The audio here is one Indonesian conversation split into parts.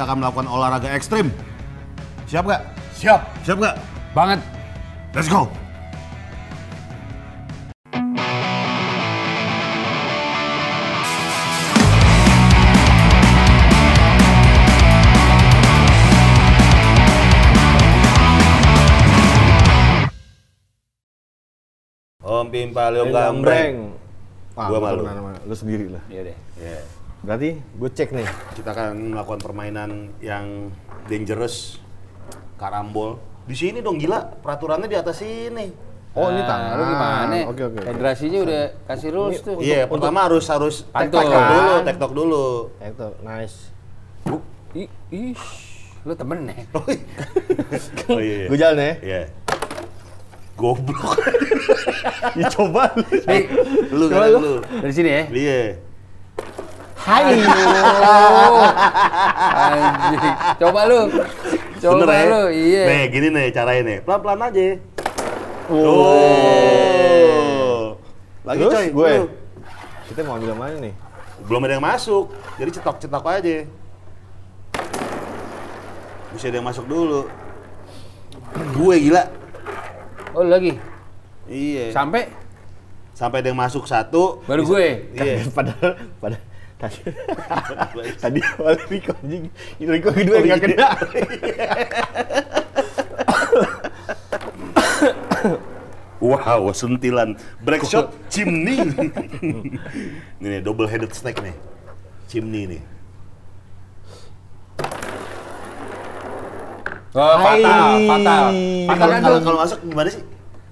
Kita akan melakukan olahraga ekstrim. Siap gak? Siap. Siap gak? Banget. Let's go! Om Pimpa Leo Gambreng. Gua malu. Lu sendiri lah. Iya deh. Ya, Berarti gue cek nih. kita akan melakukan permainan yang dangerous, karambol. Di sini dong gila, peraturannya di atas sini. Oh, ini tangan. Lu gimana? Oke, oke. oke. Federasinya udah kasih rules tuh. Iya, pertama harus harus tektok dulu, tektok dulu. Itu, nice. Ih, ish. Lu temen ya? Oh iya. Gue jalan ya. Iya. Goblok. Ya coba lu. Nih, lu kan lu. dari sini ya. Iya. Hai. Anjing. Coba lu. Coba Bener ya? lu, iya. Nih, gini nih caranya nih. Pelan-pelan aja. Oh. Oh. Lagi Terus coy, gue. lu. Kita mau ambil mana nih? Belum ada yang masuk. Jadi cetok-cetok aja. Bisa ada yang masuk dulu. Gue gila. Oh, lagi. Iya. Sampai Sampai ada yang masuk satu. baru bisa- gue. Iya. padahal padahal tadi tadi awal Riko anjing Riko kedua Oh, nggak iya. kena Wow, sentilan. Break shot, chimney. ini nih, double headed snake nih. Chimney nih. Oh, fatal, fatal. Fatal Kalau kan kalau kalau masuk gimana sih?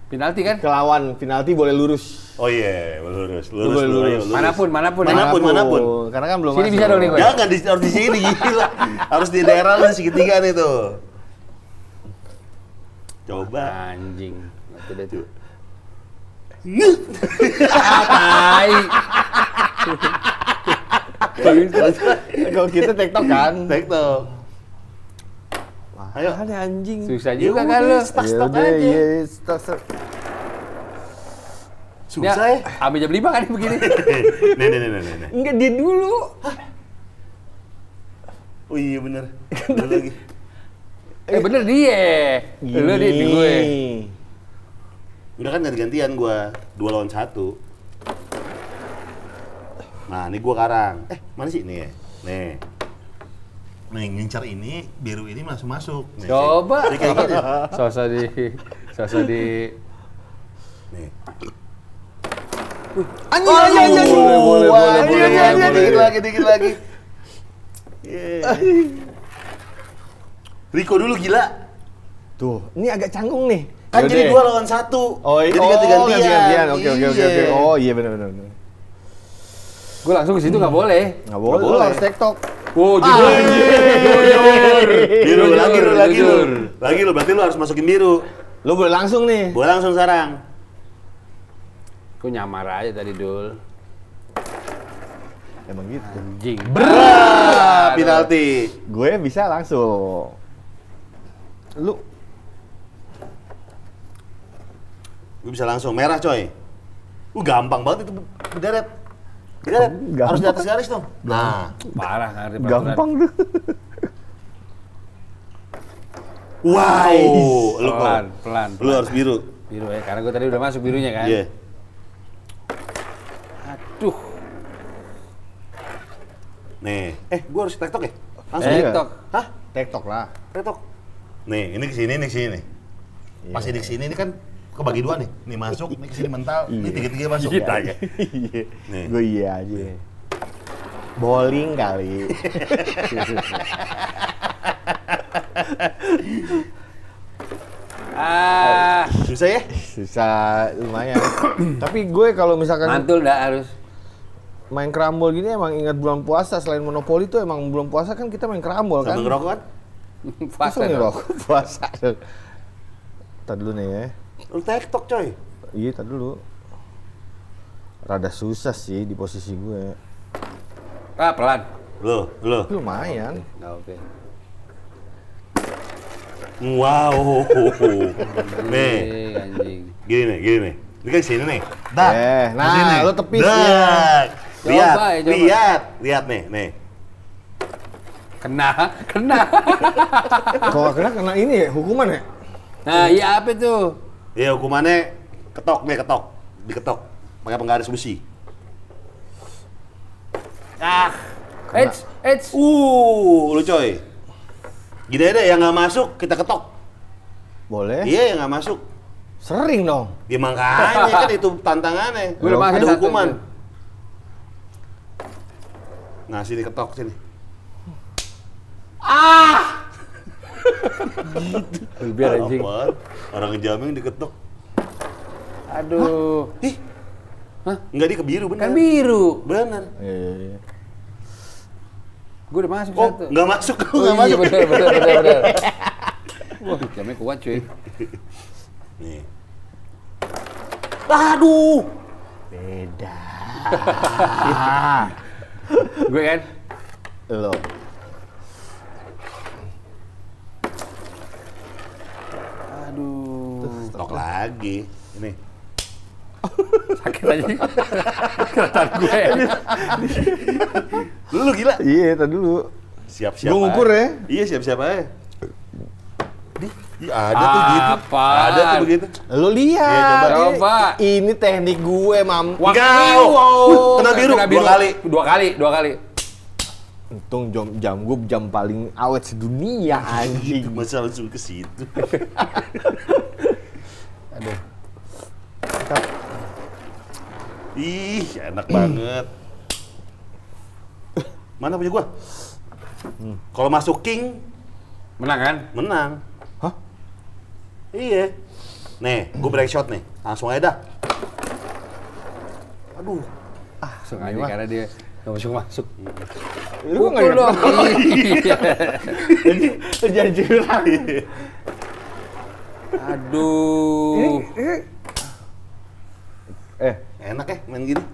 Penalti kan? kelawan penalti boleh lurus Oh iya, lurus, lurus, Boleh lurus, lurus. Mana pun, mana pun. Mana pun, mana pun. karena kan belum Sini masuk. bisa dong nih, gue. Jangan di, harus di sini gila. Harus di daerah lu segitiga nih tuh. Coba. Anjing. Itu deh tuh. Tai. kalau kita tektok kan Tektok. Ayo. ada anjing Susah Ya juga kan lu. Ya stuck udah, aja. iya, stuck, stuck. Susah ya. Ambil jam 5 kan begini. nih, nih, nih, nih, nih. enggak dia dulu Oh iya bener. Dulu lagi. Eh bener dia. Lu di, di gue. Udah kan ganti-gantian gua. Dua lawan satu. Nah, ini gua karang. Eh, mana sih? Nih ya. Nih. Nih, ngincar ini, biru ini langsung masuk. Nih, Coba. Nih, kayak gini. Sosok di sosok di Nih. anjing anjing anjing Boleh, boleh, boleh, boleh, anjing, boleh, anjing, boleh. Dikit lagi, dikit lagi. Yeah. Riko dulu gila. tuh ini agak canggung nih Kan Yaudah. jadi dua lawan satu. oh iya jadi oh, ganti-gantian. ganti-gantian oke oke oke oke Iya. oh iya benar benar. Gue langsung ke situ nggak boleh. nggak boleh, boleh. harus tektok Oh, jujur. Jujur. Biru Jujur, lagi lu, lagi lu. jujur. Lagi lu, berarti lu harus masukin biru. lu boleh langsung nih Gua langsung sarang. Gue nyamar aja tadi dul. emang gitu Anjing. Ah, penalti. gue bisa langsung lu Gue bisa langsung merah coy. Uh gampang banget itu berderet. Berderet. Gampang. Harus di atas garis dong. Nah. Parah peraturan. gampang tuh Wow. Lu kok. Pelan, pelan. Lu harus biru. Biru ya, karena gue tadi udah masuk birunya kan. Iya. Aduh. Nih. Eh, gua harus tektok ya? Langsung. Eh? TikTok. Hah? tektok lah Tektok. Nih, ini ke sini, ini ke sini nih. Pas ini ke sini ini kan kebagi dua nih. Nih masuk, nih ke sini mental, ini Iya. tiga-tiga masuk. Iya. Ya. iya Nih. gue iya aja bowling kali Ah, Susah ya? susah lumayan tapi gue kalau misalkan mantul dah harus. main kerambol gini emang ingat bulan puasa selain monopoli tuh emang bulan puasa kan kita main kerambol kan Sambil ngerokok kan? Puasa nih dong. rokok puasa Tadi dulu nih ya Lu tektok coy. Iya tadi dulu Rada susah sih di posisi gue Ah, pelan. Lu, lu. Lumayan Nah, oke. Wow. nih, anjing. gini nih, gini nih. Ini kan sini nih. Dak. Eh, nah, sini. lu tepis Dak. ya. Lihat, Coba ya, coba. lihat, lihat nih, nih. Kena, kena. Kalau kena kena ini ya hukuman ya? Nah, iya apa tuh? Iya hukumannya ketok nih ketok, diketok pakai penggaris besi. Ah, Eits, eits. uh, lu coy. Gini aja deh, yang nggak masuk kita ketok. Boleh. Iya yang nggak masuk. Sering dong. Ya makanya kan itu tantangannya. Gua udah masuk Ada satu hukuman. tuh. Nah sini ketok sini. Biar anjing. Apaan? Orang jameng diketok. Aduh. Ih, Hah? Enggak dia kebiru bener. Kan biru. Bener. Iya, iya, iya. Gue udah masuk Oh, satu. nggak masuk, Oh, nggak iya, masuk. bener, bener, bener, bener. Wah, jamnya kuat cuy. Nih. Aduh. Beda. Gue kan? Lo. Aduh. Tok lagi. Ini. Sakit aja. Kelihatan gue. Lu, lu gila. Iya, tadi dulu. Siap-siap. Gua ngukur ya. Iya, siap-siap aja. Nih, iya, ada tuh gitu. Apaan? Ada tuh begitu. Lo lihat. Iya, coba. Ini- Coba. Ini teknik gue, Mam. Wah, Enggak. wow. Kena biru, dua kali. Dua kali, dua kali. Untung jam, jam gue jam paling awet sedunia anjing. Masa langsung ke situ. Aduh. Ih, enak banget. Mana punya gua? Kalau masuk king, Menang kan? menang. Hah? Iya. Nih, gua break shot nih. Langsung aja dah. Aduh. Langsung aja karena dia nggak masuk masuk. Lu kok nggak dong. Iya. Jadi curang. Aduh. Eh, Enak ya main gini.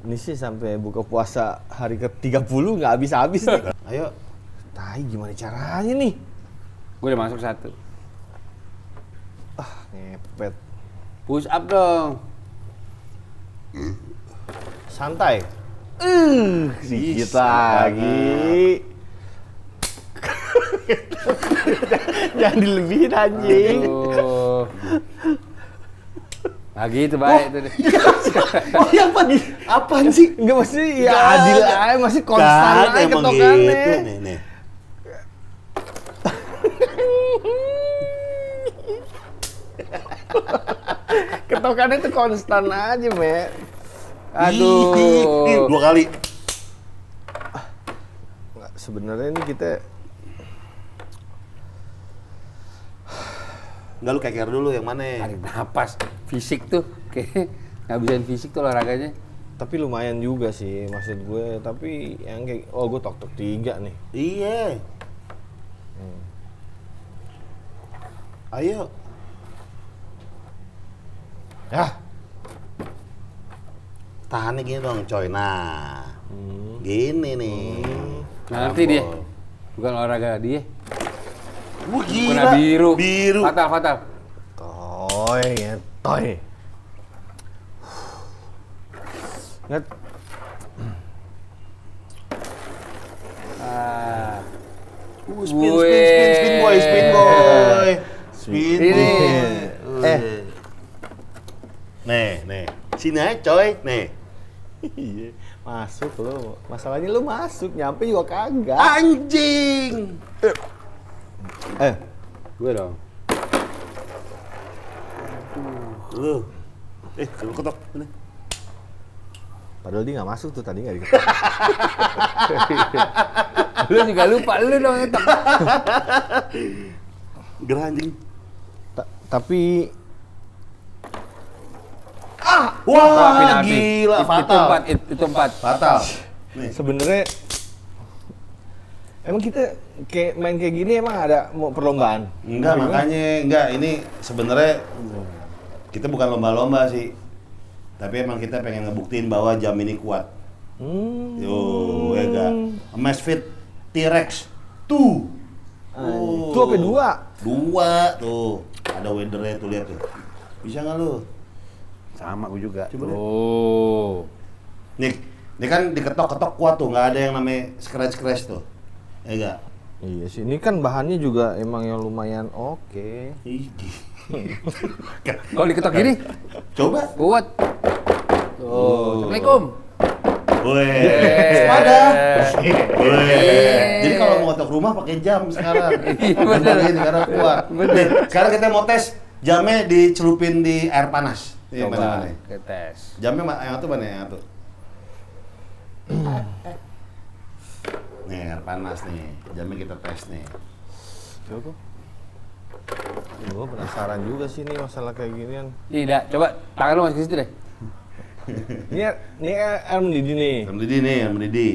ini sih sampai buka puasa hari ke-30 nggak habis-habis nih. Ayo. Tai gimana caranya nih? Gue udah masuk satu. Ah, ngepet. Push up dong. Santai. Uh, sedikit lagi. Jangan dilebihin anjing. Aduh. Lagi itu baik itu deh. Oh, iya apa nih? Apaan sih? Enggak mesti ya Nggak adil ada. aja masih konstan aja ketokannya. gitu. Nih, nih. Ketokannya itu konstan aja, Me. Aduh. Ih, Dua kali. Nggak, Sebenarnya ini kita Enggak lu keker dulu yang mana? Tarik napas. Fisik tuh. Kayak ngabisin fisik tuh olahraganya. tapi lumayan juga sih maksud gue tapi yang kayak oh gue tok tok tiga nih Iya. Ayo. ya Tahannya gini dong, coy. Nah. Gini nih. Nggak ngerti dia. Bukan olahraga dia. Wah, gila. Kena biru. Biru. Fatal, fatal. toy toy nggak Ah. Uh, spin, spin, spin, spin boy, spin boy. Spin Ini. boy. Eh. Nih, nih. Sini aja, coy. Nih. Iya masuk lo masalahnya lo masuk nyampe juga kagak Anjing. eh Gue dong. Lu. Eh, coba ketok. Ini. padahal dia nggak masuk tuh tadi nggak diketok Lu juga lupa, lu dong ngetok. Gerah anjing. Ta- tapi Wah, penalti. gila, Itu- Itu fatal. empat, itu, itu empat. Fatal. Nih. sebenarnya emang kita kayak main kayak gini emang ada mau perlombaan Enggak, makanya enggak ini sebenarnya kita bukan lomba-lomba sih. Tapi emang kita pengen ngebuktiin bahwa jam ini kuat. hmm. Yo, ya enggak. Amazfit T-Rex 2. Itu apa dua? Dua tuh. Ada weathernya tuh lihat tuh. Bisa nggak lu? Sama gue juga. Coba deh. Oh. Nih, ini kan diketok-ketok kuat tuh, nggak ada yang namanya scratch-scratch tuh. Ya enggak? Iya sih, ini kan bahannya juga emang yang lumayan oke. Ih, Kalau diketok gini, Coba. kuat. Tuh, Assalamualaikum. Weh. Sepada. Weh. Jadi kalau mau ngetok rumah pakai jam sekarang. Iya. Bener ini karena kuat. Nih, sekarang kita mau tes jamnya dicelupin di air panas. Iya, mana Coba, mana? kita tes. Jamnya ma- yang itu mana yang itu? Nih air panas nih. Jamnya kita tes nih. Coba. Gue penasaran juga sih nih masalah kayak ginian. Tidak, coba tangan lu masuk ke situ deh. Ini ini air mendidih nih. Air mendidih nih, air mendidih.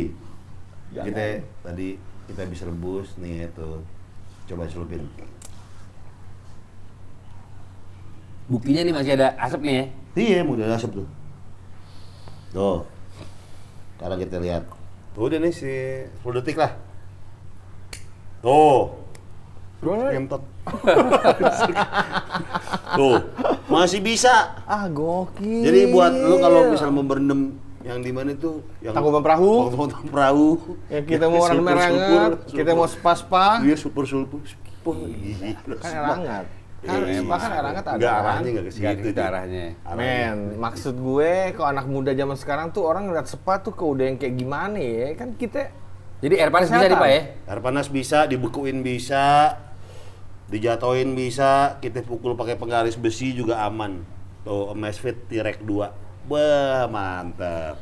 Kita tadi kita bisa rebus nih itu. Coba celupin. Buktinya nih masih ada asap nih ya. Iya, mau udah asap tuh. Tuh. Sekarang kita lihat. Tuh udah nih si 10 detik lah. Tuh. Ngentot. Tuh, masih bisa. Ah gokil. Jadi buat lu kalau misal mau berendam yang di mana itu yang Tangkuban perahu. Tangkuban perahu. Ya kita mau orang merangat, kita mau spa-spa. Iya, super sulpur. Sulpur. Gila. Kan hangat. Kan Iya. spa kan air hangat ada. Enggak arahnya enggak ke situ. Nggak Ji. arahnya. Arahnya. Men, maksud gue kalau anak muda zaman sekarang tuh orang ngeliat spa tuh ke udah yang kayak gimana ya? Kan kita Jadi air panas bisa nih. Pak ya? Air panas bisa, dibekuin bisa, dijatoin bisa, kita pukul pakai penggaris besi juga aman. Tuh, Amazfit T-Rex 2. Wah, mantap.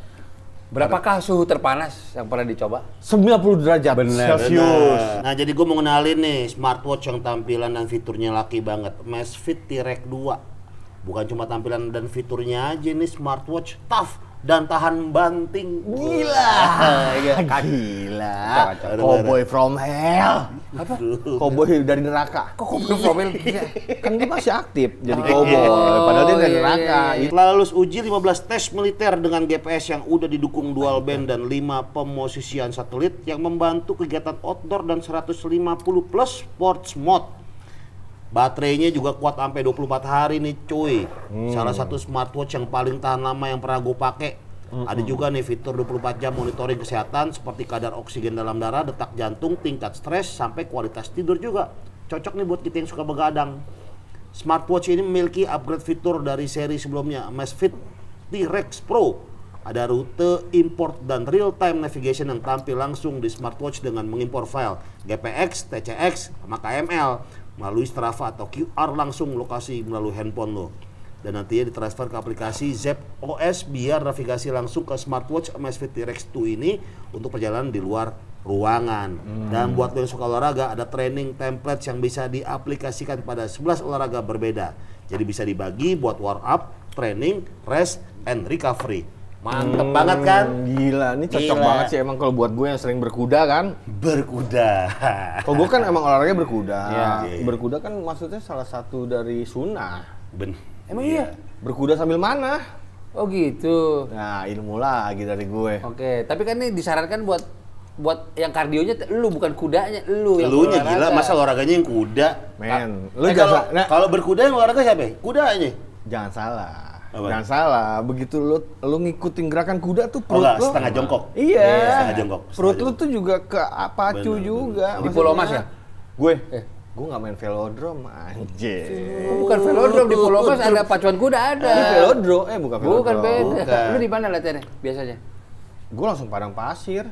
Berapakah suhu terpanas yang pernah dicoba? 90 derajat Bener. Celcius. Benar. Nah, jadi gue mau kenalin nih smartwatch yang tampilan dan fiturnya laki banget. Amazfit T-Rex 2. Bukan cuma tampilan dan fiturnya aja nih smartwatch tough dan tahan banting. Gila. Iya. Gila. Kacau, kacau. Cowboy from hell. Apa? Cowboy dari neraka. Kok kopi profil? Kan dia masih aktif jadi Oh, cowboy. Padahal dia dari iya, neraka. iya, lulus uji 15 tes militer dengan GPS yang udah didukung dual band dan 5 pemosisian satelit yang membantu kegiatan outdoor dan 150 plus sports mode. Baterainya juga kuat sampai 24 hari nih cuy. Salah satu smartwatch yang paling tahan lama yang pernah gue pakai. Ada juga nih fitur 24 jam monitoring kesehatan seperti kadar oksigen dalam darah, detak jantung, tingkat stres, sampai kualitas tidur juga. Cocok nih buat kita yang suka begadang. Smartwatch ini memiliki upgrade fitur dari seri sebelumnya, Amazfit T-Rex Pro. Ada rute, import, dan real-time navigation yang tampil langsung di smartwatch dengan mengimpor file GPX, TCX, sama KML melalui Strava atau QR langsung lokasi melalui handphone lo. Dan nantinya ditransfer ke aplikasi Zep OS biar navigasi langsung ke smartwatch Amazfit T-Rex 2 ini untuk perjalanan di luar ruangan. Dan buat lo yang suka olahraga, ada training templates yang bisa diaplikasikan pada 11 olahraga berbeda. Jadi bisa dibagi buat warm up, training, rest, and recovery. Mantep banget kan? Gila, ini cocok Gila. banget sih emang kalau buat gue yang sering berkuda kan. Berkuda. Kalau gue kan emang olahraga berkuda. Iya. Berkuda kan maksudnya salah satu dari sunnah. Ben. Emang iya? Berkuda sambil mana? Oh gitu. Nah, ilmu lagi dari gue. Oke, tapi kan ini disarankan buat buat yang kardionya lu bukan kudanya, lu yang Elunya olahraga. gila, masa olahraganya yang kuda? Men, lu Eh, jangan kalau, nah, kalau berkuda yang olahraga siapa? ya? Kudanya. jangan salah. Apa? Jangan salah. Begitu lu lu ngikutin gerakan kuda tuh Oh perut enggak, lu setengah jongkok. Iya. Setengah jongkok. Perut setengah lu tuh juga ke pacu Bener, juga. Di. Pulau Mas ya? Gue. Eh. Gue nggak main velodrome anjir. Oh, bukan velodrome di Pulau Mas ada pacuan kuda ada. Ini velodrome, eh bukan velodrome. Bukan beda. Bukan. Lu di mana latihannya biasanya? Gue langsung padang pasir.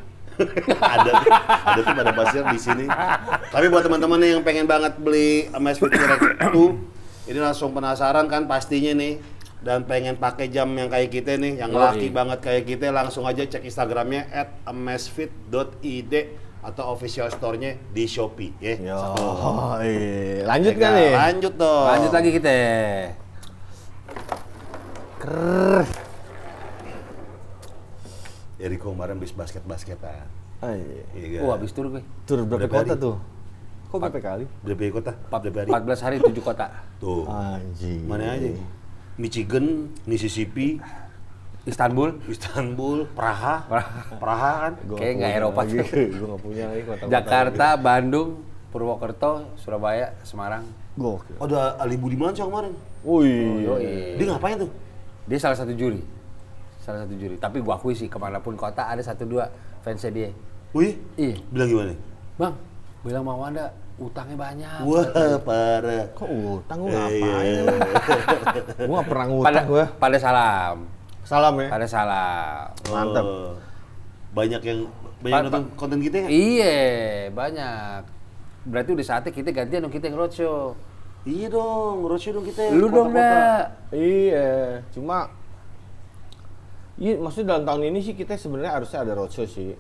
ada ada tuh pada pasir di sini. Tapi buat teman-teman yang pengen banget beli Amazfit T-Rex itu, ini langsung penasaran kan pastinya nih dan pengen pakai jam yang kayak kita nih, yang Yoi. laki banget kayak kita, langsung aja cek Instagramnya @amazfit.id atau official store-nya di Shopee ya. Yo, Satu. iya. lanjut Ya kan nih? Lanjut dong. Lanjut lagi kita. Krrr. Eriko kemarin bis basket-basketan. Ah, iya. Iya. Oh, habis tur gue. Tur berapa Berapa kota hari? tuh? Kok berapa kali? Berapa kota? Berapa hari? 14 hari 7 kota. Tuh. Anjing. Mana aja? Michigan, Mississippi, Istanbul. Istanbul, Praha, Praha. Praha kan? Kayak nggak Eropa lagi. tuh. Gue nggak punya lagi kota-kota. Jakarta, Bandung, Purwokerto, Surabaya, Semarang. Gokil. Oh, ada Ali Budiman sih kemarin. Wih. Yoi. Dia ngapain tuh? Dia salah satu juri. Salah satu juri. Tapi gua akui sih ke mana pun kota ada satu dua fansnya dia. Wih, Iya. bilang gimana? Bang, bilang mau Wanda utangnya banyak. Wah, parah. Kok utang gue Eh, ngapain? iya. gue gak pernah Pada, ngutang gue. pada salam. Salam ya. Pada salam. Mantap. Oh, banyak yang banyak Pa- nonton konten kita ya? Iya, banyak. Berarti udah saatnya kita gantian dong kita yang roadshow. Iya dong, roadshow dong kita. Lu dong dah. Iya, cuma Iya, maksudnya dalam tahun ini sih kita sebenarnya harusnya ada roadshow sih.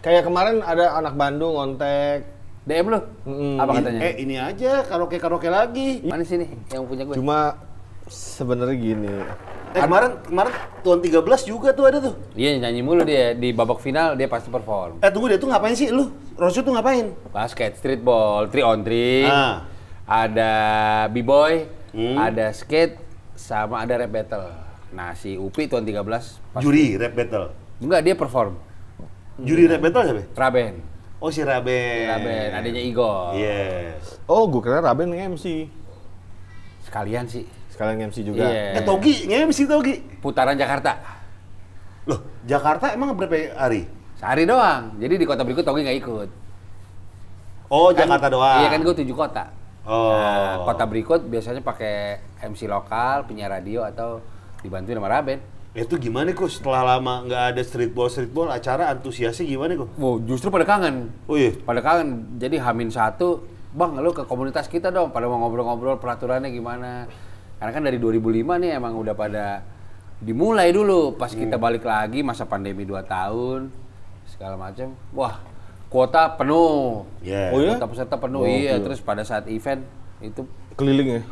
Kayak kemarin ada anak Bandung ngontek, DM lu? Mm-mm. Apa katanya? Eh ini aja karaoke karaoke lagi. Mana sini yang punya gue? cuma sebenarnya gini. Eh kemarin kemarin tuan 13 juga tuh ada tuh. Iya nyanyi mulu dia di babak final dia pasti perform. Eh tunggu deh tuh ngapain sih lu? Roadshow tuh ngapain? Basket, streetball, three on three. Ah. Ada b-boy, Hmm. ada skate, sama ada rap battle. Nah si Upi tuan 13 pas- Juri rap battle. Enggak dia perform. Juri rap battle siapa? Raben. Oh si Raben. Raben, adanya Igor. Yes. Oh, gue kira Raben nge-MC. Sekalian sih. Sekalian MC juga. Iya. Eh Togi, nge-MC Togi. Putaran Jakarta. Loh, Jakarta emang berapa hari? Sehari doang. Jadi di kota berikut Togi nggak ikut. Oh, Kan- Jakarta doang. Iya kan gue tujuh kota. Oh. Nah, kota berikut biasanya pakai MC lokal, penyiar radio atau dibantuin sama Raben. Itu gimana kok setelah lama nggak ada streetball streetball acara antusiasnya gimana kok? Wow, justru pada kangen. Oh iya. Pada kangen. Jadi Hamin satu, bang lu ke komunitas kita dong. Pada mau ngobrol-ngobrol peraturannya gimana. Karena kan dari 2005 nih emang udah pada dimulai dulu. Pas kita balik lagi masa pandemi 2 tahun segala macam. Wah, kuota penuh. Yeah. Oh iya? Kuota peserta penuh. Oh, iya, iya. terus pada saat event itu Keliling ya.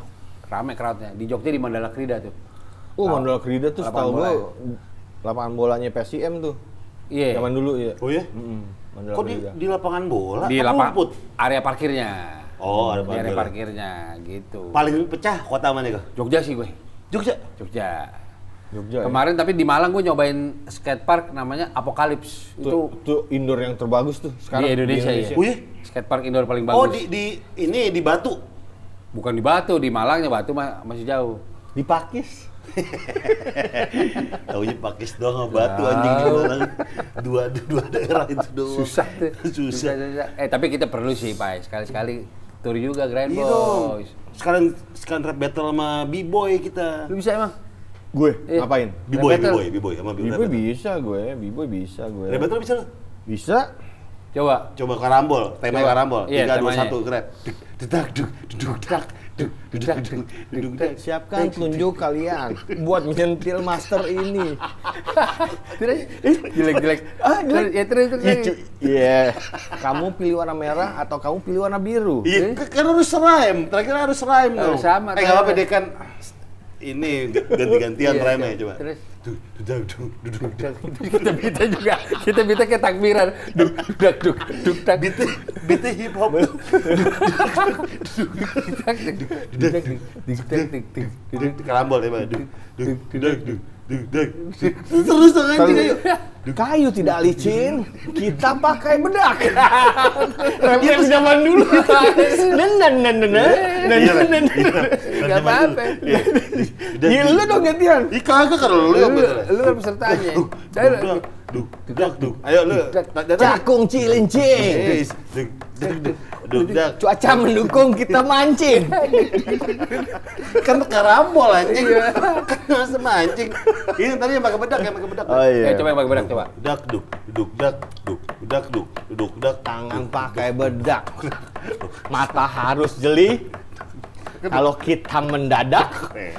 rame crowdnya. Di Jogja di Mandala Krida tuh. Oh, Mandala Krida tuh Lapangan setahu gue ya? lapangan bolanya PSIM tuh. Iya. Zaman dulu ya. Oh iya? Mm-mm, Mandala Kok di, di lapangan bola? Di Apa lapang rumput? area parkirnya. Oh, ada Di area parkir. parkirnya gitu. Paling pecah kota mana kok? Jogja sih gue. Jogja. Jogja. Jogja. ya? Kemarin tapi di Malang gue nyobain skate park namanya Apokalips. Itu, Itu itu indoor yang terbagus tuh sekarang di Indonesia, ya. Oh iya? Skate park indoor paling bagus. Oh di, di ini di Batu. Bukan di Batu, di Malangnya Batu mah masih jauh. Di Pakis. Taunya Pakis doang sama Batu anjing di Malang. Dua dua daerah itu doang. Susah tuh. Susah. susah. Eh tapi kita perlu sih, Pak. Sekali-sekali tur juga Grand Iya dong. Boys. Sekarang sekarang rap battle sama B-boy kita. Lu bisa emang? Gue Iya. ngapain? B-boy. B-boy, B-boy sama B-boy. B-boy bisa gue, B-boy bisa gue. Rap battle bisa? Bisa. Coba. Coba karambol, tema karambol. Iya, Tiga, dua, satu, grab. Dedak, duk, duk, duduk, duk, duduk, dak. Siapkan telunjuk kalian buat menyentil master ini. Terus, eh, jelek-jelek. Ah, jelek. Ya terus, terus. Iya, Iya. Kamu pilih warna merah atau kamu pilih warna biru? Iya, kan harus rhyme. Terakhir harus rhyme dong. sama, Eh, nggak apa-apa deh kan. Ini ganti-gantian Iya, iya. ya coba. Terus? Duk, dedak, duk, duduk, dak. kita bita juga kita bita kayak takbiran duk dak duk duk dak Bite, bite hip hop. dak dak duk dak dak dik dak dik dik Duduk, karambol ya, Pak. Duk, duk, dak. Terus dong anjing ayo. Kayu tidak licin, kita pakai bedak. Referensi zaman dulu. Nen nen nen nen nen Iya, nen nen. iya. Nggak apa-apa. Iya. Iya lu dong gantian. Ih kagak kalau lu yang lu kan pesertanya Duk, duk, dak, duk. Ayo lu. Cakung cilincing. Duk, duk, duk, duk, dak. Cuaca mendukung kita mancing. Kan karambol anjing. Kan masa mancing. Ini tadi yang pakai bedak, yang pakai bedak. Oh iya. eh coba yang pakai bedak coba Dak, duk, duk, dak, duk, dak, duk, duk, dak. Tangan pakai bedak. Mata harus jeli. Kalau kita mendadak, Eh,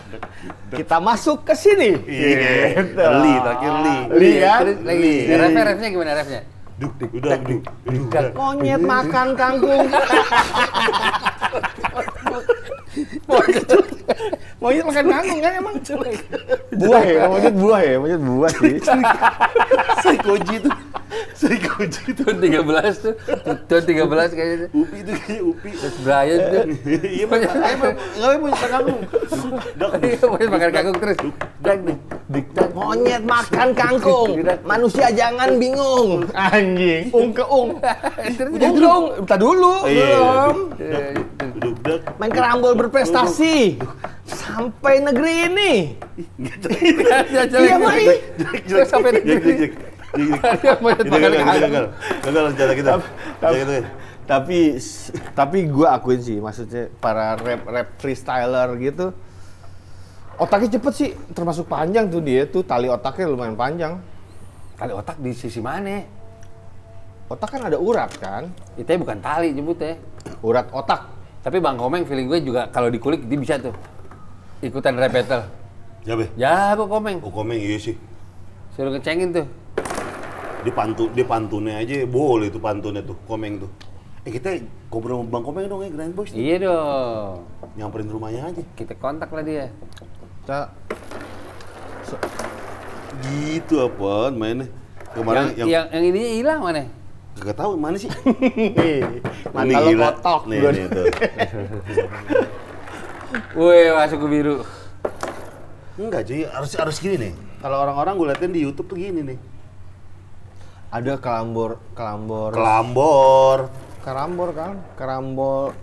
kita masuk ke sini. Iya, Gitu. li, terakhir li. Li kan? terus lagi Li. refnya refnya gimana refnya Duk, duk, dak, duk, duk. Monyet makan kangkung. monyet makan kangkung kan emang? Buah ya, monyet buah ya, monyet buah sih. Psychoji tuh. Psychoji tuh. tahun 13 tuh tahun 13 kayaknya Upi itu kayaknya Upi. Terus Brian tuh Iya, enggak punya kamu. Dak, Iya, pokoknya makan kangkung terus dak dik dik dak Monyet makan kangkung. Manusia jangan bingung. Anjing. Ung ke ung. Ung ke ung. Bentar dulu. Iya, Belum. Main kerambol berprestasi. Sampai negeri ini. Iya, Mai. Terus sampai Jelek, jelek, negeri Itu gagal, itu gagal. Gagal rencana kita. Tapi tapi gue akuin sih maksudnya para rap rap freestyler gitu otaknya cepet sih termasuk panjang tuh dia tuh tali otaknya lumayan panjang Tali otak di sisi mana? otak kan ada urat kan Itu bukan tali nyebutnya. urat otak Tapi Bang Komeng feeling gue juga kalau dikulik dia bisa tuh. Ikutan rap battle. Ya be. Jago Komeng. Oh komeng iya sih. Suruh ngecengin tuh. Dia pantu, dia pantunnya aja boleh tuh pantunnya tuh, komeng tuh. Eh kita ngobrol sama Bang Komeng dong ya, Grand Boys. nih. Iya dong. Nyamperin rumahnya aja. Kita kontak lah dia. Kita Gitu apaan mainnya? Kemarin yang, yang, yang, yang ini hilang mana? Gak tahu mana sih? Ini lo kotok Nih, gua. nih, tuh. Wih, masuk ke biru. Enggak cuy, harus harus gini nih. Kalau orang-orang gue liatin di YouTube tuh gini nih. Ada kelambor kelambor Kelambor, karambor kan karambol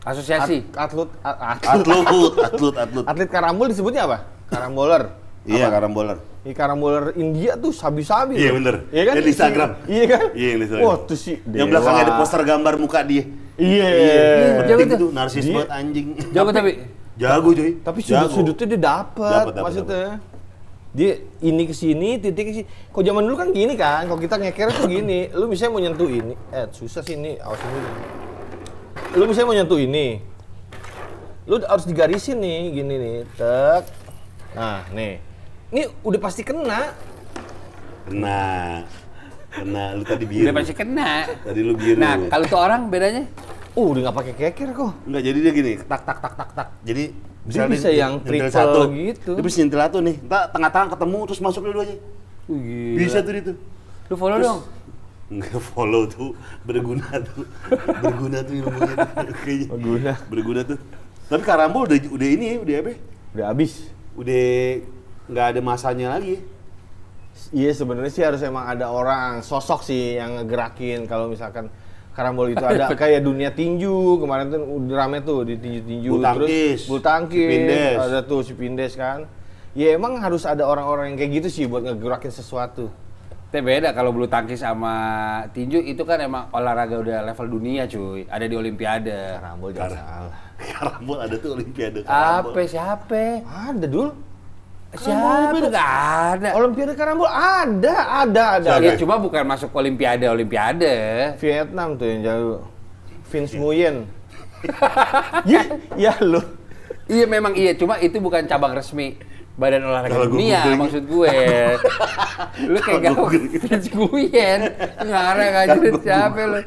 Asosiasi. At- atlet at- atlet atlut, atlut, atlut. atlet karambol disebutnya apa karamboler Iya, karamboler. Ini karamboler India tuh sabi-sabi. Iya, bener. Iya kan? Yang di Instagram. Iya kan? Iya, yang di Instagram. Wah, tuh sih. Yang belakangnya ada poster gambar muka dia. Iya. Penting Jago tuh. tuh, narsis Dia- banget anjing. Jago tapi. Jago cuy. Tapi sudut-sudutnya dia dapet, Dapet, dapet, maksudnya. Dia ini ke sini, titik ke sini. Kok zaman dulu kan gini kan, kalau kita ngeker tuh gini, lu misalnya mau nyentuh ini, eh susah sih ini, awas dulu. Lu misalnya mau nyentuh ini, lu harus digarisin nih, gini nih, tek. Nah, nih. Ini udah pasti kena. Kena. Kena, lu tadi biru. Udah pasti kena. Tadi lu biru. Nah, kalau tuh orang bedanya? Uh, udah nggak pakai keker kok. Enggak, jadi dia gini, tak tak tak tak tak. Jadi Dia bisa yang triple gitu. Dia bisa nyentil satu nih. Entar tengah-tengah ketemu terus masuk dulu-duanya. Wih, gila. Bisa tuh itu. Lu follow dong. Enggak follow tuh berguna tuh. berguna tuh ilmunya. Kayaknya. Berguna. Berguna tuh. Tapi Karambol udah udah ini ya, udah apa? ya? Udah habis. Udah nggak ada masanya lagi. Iya sebenarnya sih harus emang ada orang sosok sih yang ngegerakin kalau misalkan karambol itu ada kayak dunia tinju kemarin tuh udah rame tuh di tinju-tinju Bulu terus bulu tangkis ada tuh si Pindes kan ya emang harus ada orang-orang yang kayak gitu sih buat ngegerakin sesuatu Tapi beda kalau bulu tangkis sama tinju itu kan emang olahraga udah level dunia cuy. Ada di olimpiade. karambol jangan salah Karambol ada tuh Olimpiade Karambol. Apa siapa? ada dul Siapa? Enggak ada. Olimpiade karambol ada ada ada Ya cuma bukan masuk olimpiade olimpiade. Vietnam tuh yang jauh Vince Nguyen ya ya lu Iya memang iya, cuma itu bukan cabang resmi Badan Olahraga gua Dunia googling- maksud gue. Lu kayak gak Vince Guyen. Ngarang aja gua siapa lu?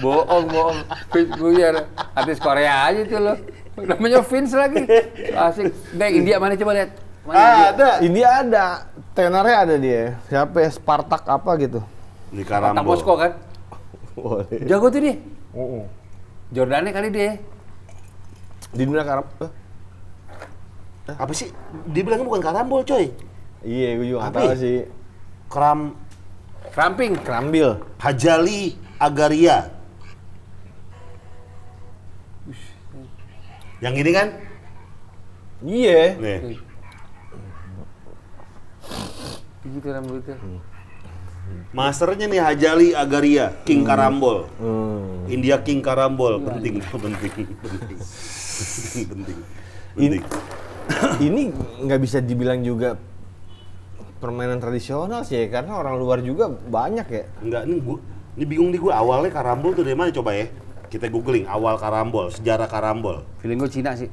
Bohong, bohong. Vince Guyen. Artis Korea aja tuh lo. Namanya Vince lagi. Asik. Nggak, India mana coba lihat. Mana Ah, India? ada. ini ada tenornya ada dia siapa ya Spartak apa gitu Di Kota Karambol. Moskow kan? boleh Jago tuh dia. Oh, Jordannya kali dia. di dunia karambol Apa sih? Dia bilangnya bukan Karambol, coy. Iya, gue juga nggak Apa tahu ya? sih. Kram Ramping. Kerambil. Hajali Agaria. Yang ini kan? Iya. Nih. Gitu rambutnya. Masternya nih Hajali Agaria, King Karambol. Hmm. India King Karambol, penting, penting, penting, penting, penting. In- ini nggak bisa dibilang juga permainan tradisional sih, karena orang luar juga banyak ya. Enggak, ini gua, ini bingung nih gue awalnya Karambol tuh dari mana coba ya? Kita googling awal Karambol, sejarah Karambol. Feeling gue Cina sih.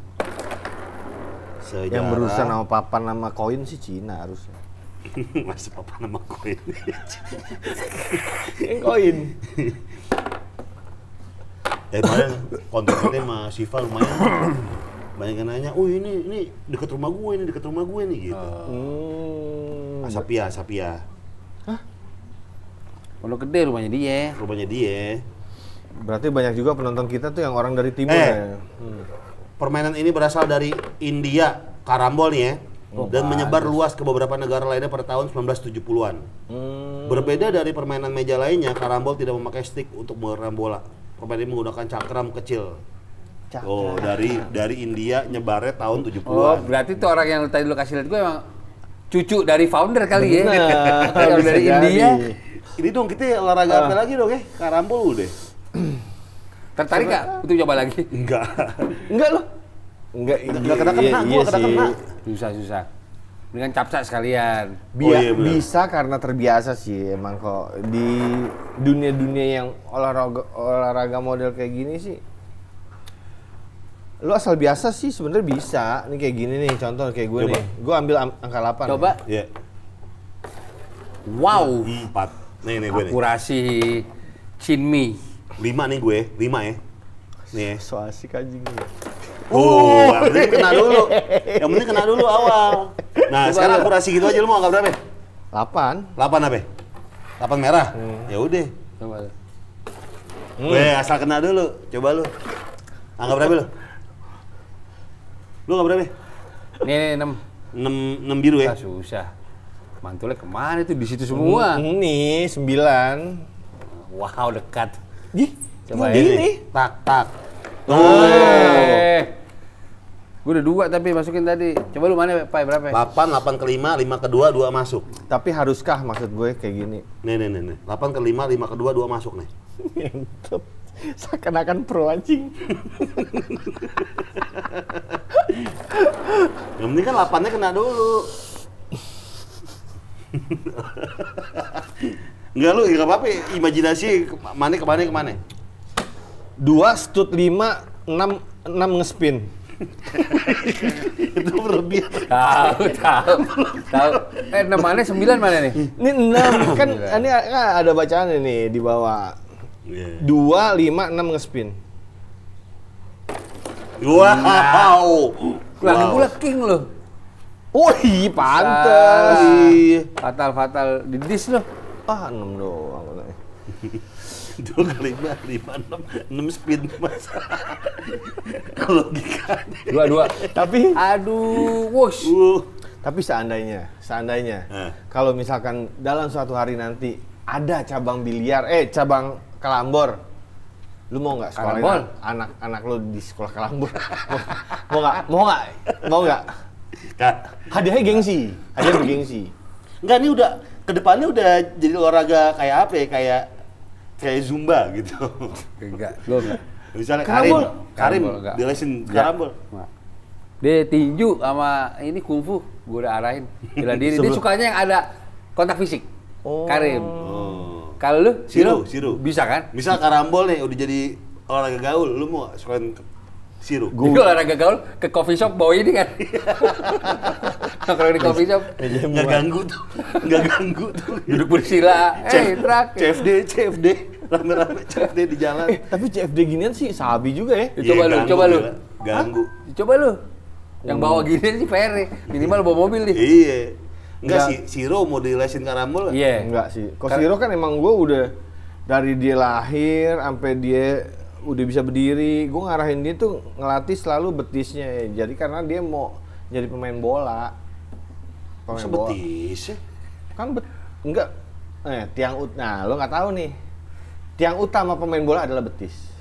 Sejarah. Yang berurusan sama papan nama koin sih Cina harusnya. Masih apa nama koin? Yang koin. Eh kemarin kontennya sama Siva lumayan. Banyak yang nanya, oh ini ini deket rumah gue, ini deket rumah gue nih gitu. Hmm. Asapia, Asapia, Pondok gede rumahnya dia. rumahnya dia. Berarti banyak juga penonton kita tuh yang orang dari timur Eh. ya. Hmm. Permainan ini berasal dari India, Karambol nih ya. Oh, dan menyebar luas ke beberapa negara lainnya pada tahun 1970-an. Hmm. Berbeda dari permainan meja lainnya, karambol tidak memakai stick untuk mengeram bola. Permainan ini menggunakan cakram kecil. Cakram. Oh, dari dari India nyebarnya tahun 70-an. Oh, berarti tuh orang yang tadi lu kasih lihat gue emang cucu dari founder kali ya. Kalau dari jadi. India. Ini dong kita olahraga apa lagi dong ya? Karambol udah. Tertarik nggak untuk coba lagi? Enggak. Enggak loh. Enggak, Nggak kena-kena, iya, gua iya kena-kena. sih. Susah-susah. Dengan capsa sekalian. Bia- Oh, iya, bisa karena terbiasa sih emang kok di dunia-dunia yang olahraga olahraga model kayak gini sih lu asal biasa sih sebenarnya bisa nih kayak gini nih contoh kayak gue Coba. nih gue ambil am- angka 8 Coba. Iya. Wow. Empat. Nih nih gue nih. Akurasi Chinmi. Lima nih gue, lima ya. Nih. ya. so asik anjing Oh, yang penting kena dulu. Yang penting kena dulu awal. Nah, Coba sekarang lu. akurasi gitu aja lu mau angka berapa? 8 8 apa? 8 merah. Hmm. Ya udah. Coba. Weh, asal kena dulu. Coba lu. Angka berapa lu? Lu angka berapa? Nih, nih 6. 6 6 biru ya. Ah, susah. Mantulnya ke mana itu? Di situ semua. ini 9 Wow, dekat. Ih, Coba ini ini. nih. Tak tak. Oh. Tuh. Gue udah dua tapi masukin tadi. Coba lu mana, Pak? Berapa? 8 8 ke 5, 5 ke 2, 2 masuk. Tapi haruskah maksud gue kayak gini? Nih nih nih nih. 8 ke 5, 5 ke 2, 2 masuk nih. Seakan-akan pro anjing. Yang penting kan 8-nya kena dulu. Enggak lu, enggak apa-apa. Imajinasi mana ke mana ke mana. Dua stut lima, enam enam ngespin. Itu berlebihan. Tahu, tahu. Tahu. Eh, namanya sembilan mana nih? Ini enam kan ini kan ada bacaan nih di bawah. Iya. Dua, lima, enam ngespin. Wow. Lagi Wow. pula king loh. Wih, pantes. Iya. Fatal, fatal. Di dis loh. Ah, enam doang. Dua kali lima, lima, enam, enam spin mas. Logikanya. Dua, dua. Tapi Aduh, wush. Uh. tapi seandainya, seandainya Eh. kalau misalkan dalam suatu hari nanti ada cabang biliar, eh cabang kelambor, lu mau nggak sekolahin Karambol? anak anak lu di sekolah kelambor? mau mau nggak? Mau nggak? Mau nggak? Hadiahnya gengsi, hadiah bergengsi. enggak ini udah ke depannya udah jadi olahraga kayak apa ya? Kayak kayak zumba gitu. Enggak, gue enggak. Misalnya Karambol? Karim, Karim Enggak. karambol. Dia tinju sama ini kungfu, gue udah arahin. Bela diri. Dia sukanya yang ada kontak fisik. Oh. Karim. Oh. Kalau lu, Siru, siru. Bisa kan? Misal karambol nih udah jadi olahraga gaul, lu mau sekalian ke- siru. Gue olahraga gaul ke coffee shop bawa ini kan. Nongkrong di coffee shop, Nggak ganggu tuh, nggak ganggu tuh. duduk bersila. Eh, trak. CFD, CFD, rame-rame CFD di jalan. Eh, tapi CFD ginian sih sabi juga ya. Ya, coba Iya, lu, ganggu, coba lu. gila. Ganggu. Coba lu. Yang bawa gini sih fair nih. Minimal bawa mobil nih. Iya. Enggak Enggak. sih, Siro mau dilesin karambol? Iya. Enggak sih. Kok Kar- Siro kan emang gue udah dari dia lahir sampai dia udah bisa berdiri, gue ngarahin dia tuh ngelatih selalu betisnya. Jadi karena dia mau jadi pemain bola. Pemain Masa bola. betis ya? Kan bet enggak eh tiang ut nah lo nggak tahu nih. Tiang utama pemain bola adalah betis.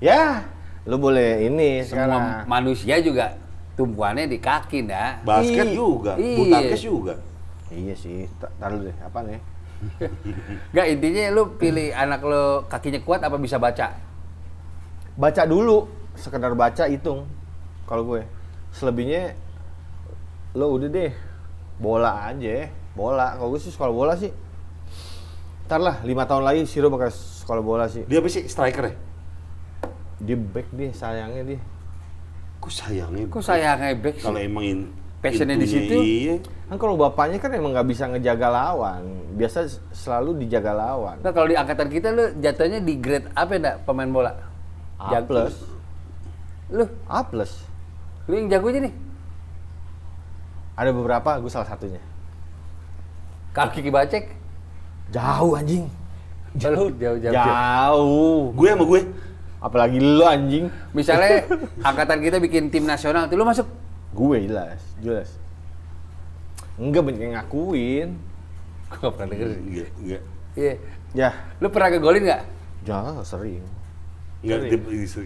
Ya, lo boleh ini Semua sekarang. manusia juga tumpuannya di kaki, ndak? Basket Ih, juga, iya. bulu tangkis juga. Iya sih, Ta- taruh deh, apa nih? Enggak, intinya lu pilih anak lo kakinya kuat apa bisa baca? baca dulu sekedar baca hitung kalau gue selebihnya lo udah deh bola aja bola kalau gue sih sekolah bola sih ntar lah lima tahun lagi Siro bakal sekolah bola sih Dia apa sih striker ya? dia back dia sayangnya dia Kok sayangnya? Kok sayangnya back sih? Kalau emang in, Passionnya di situ? Iya. kan kalau bapaknya kan emang nggak bisa ngejaga lawan biasa selalu dijaga lawan Nah, kalau di angkatan kita lu jatuhnya di grade apa enggak pemain bola? A Jag- plus Lu, A plus lu yang jago aja nih. ada beberapa gue salah satunya Kalau Kiki Bacek, jauh anjing lu jauh-jauh. jauh Gue sama gue. apalagi lo anjing Misalnya angkatan kita bikin tim nasional, tuh lu masuk. Gue jelas, jelas. Enggak banyak yang ngakuin. Gua gak pernah denger. Enggak, enggak. Iya. Ya, Lu pernah kegolin nggak? jangan sering. Enggak, dia,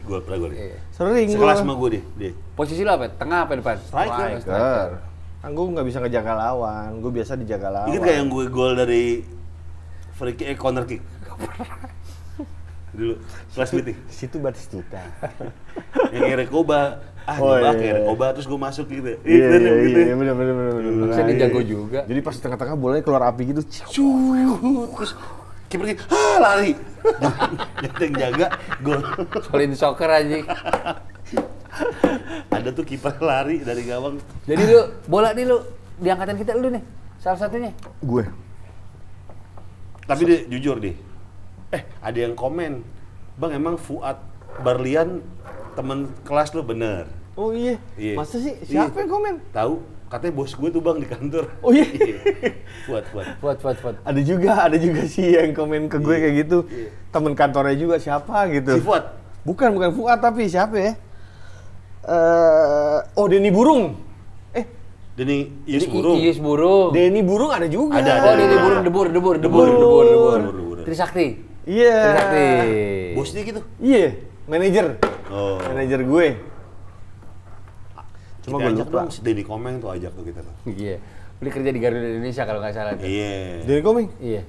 gue pernah gue. Iya. Sering Sekelas sama gue deh, dia. Posisi lu apa? Tengah apa depan? Striker. Striker. Kan gue nggak bisa ngejaga lawan. Gue biasa dijaga lawan. Ingat gak yang gue gol dari free kick, eh, corner kick? dulu kelas meeting. Situ Batista. Yang kayak Rekoba, ah Oh, iya, kayak iya. Rekoba terus gue masuk gitu. Iya, iya, iya, gitu. iya, bener, bener, bener, bener, bener. Maksudnya dia Iya, jago iya. juga. Jadi pas tengah-tengah bolanya keluar api gitu. Cuut, terus kipernya ah lari. Yang jaga gol. Solid soccer aja. Ada tuh kiper lari dari gawang. Jadi lu bola nih lu di angkatan kita lu nih salah satunya. Gue. Tapi dia jujur deh. Eh, ada yang komen. Bang emang Fuad Barlian temen kelas lu bener. Oh iya. Iya. Masa sih? Iya. Siapa yang komen? Tahu? Katanya bos gue tuh bang di kantor. Oh iya. Fuad, Fuad. Buat buat buat. Ada juga, ada juga sih yang komen ke gue Iya, kayak gitu. iya. Temen kantornya juga siapa gitu. Si Fuad. Bukan, bukan Fuad tapi siapa ya? Eh, oh Denny Burung. Denny Ius Burung. Iis burung. Denny Burung ada juga. Ada, ada. Oh, Denny burung debur debur debur Debur. debur debur. Debur, debur. Trisakti. Iya. Trisakti. Bosnya gitu. Iya, manajer. Oh. Manajer gue. Cuma kita gue ajak lupa. dong si Denny Komeng tuh ajak tuh kita tuh. Iya. Dia kerja di Garuda Indonesia kalau nggak salah. Iya. Denny Komeng? Iya.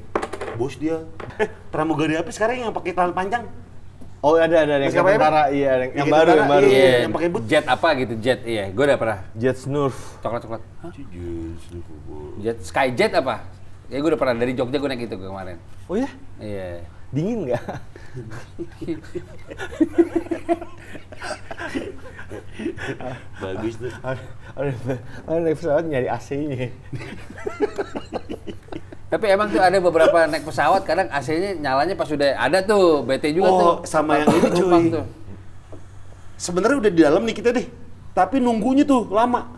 Bos dia. Eh, pramugari apa sekarang yang pakai tangan panjang? Oh ada ada yang tentara, iya yang, yang Yang baru yang baru. iya. Iya. yang pakai boot. Jet apa gitu? Jet. Iya. Gue udah pernah. Jet Snurf. Coklat coklat. Hah? Yes, Jet Skyjet apa? Ya gue udah pernah dari Jogja gue naik itu kemarin. Oh ya? Iya. Dingin nggak? Bagus tuh. Ada ada naik pesawat nyari AC-nya. Tapi emang tuh ada beberapa naik pesawat kadang AC-nya nyalanya pas sudah ada tuh BT juga Oh, tuh. sama yang ini, cuy. tuh. Sebenarnya udah di dalam nih kita deh. Tapi nunggunya tuh lama.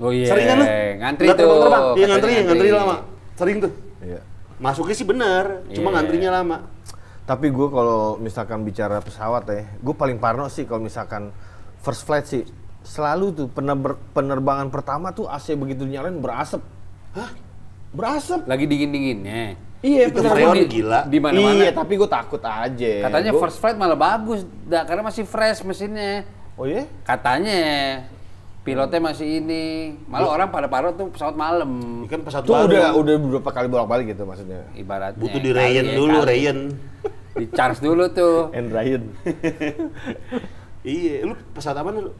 Oh iya. Sering kan lu? Ngantri Nggak tuh. terbang-terbang. Iya katanya ngantri, ngantri lama. Sering tuh. Iya. Masuknya sih bener, cuma Iya. ngantrinya lama. Tapi gue kalau misalkan bicara pesawat ya, gue paling parno sih kalau misalkan first flight sih. Selalu tuh penerbangan pertama tuh AC begitu nyalain berasap. Hah? Berasap. Lagi dingin-dinginnya. Iya, Itu freon di- gila. Di mana-mana. Iya, tapi gue takut aja. Katanya Gua- first flight malah bagus, dah, karena masih fresh mesinnya. Oh iya? Katanya pilotnya masih ini. Malah orang pada parot tuh pesawat malam. Kan pesawat Tuh baru. udah udah beberapa kali bolak-balik gitu maksudnya. Ibaratnya. Butuh di Ryan ya, dulu, kali. Ryan. Di charge dulu tuh. And Ryan. iya, lu pesawat apa lu?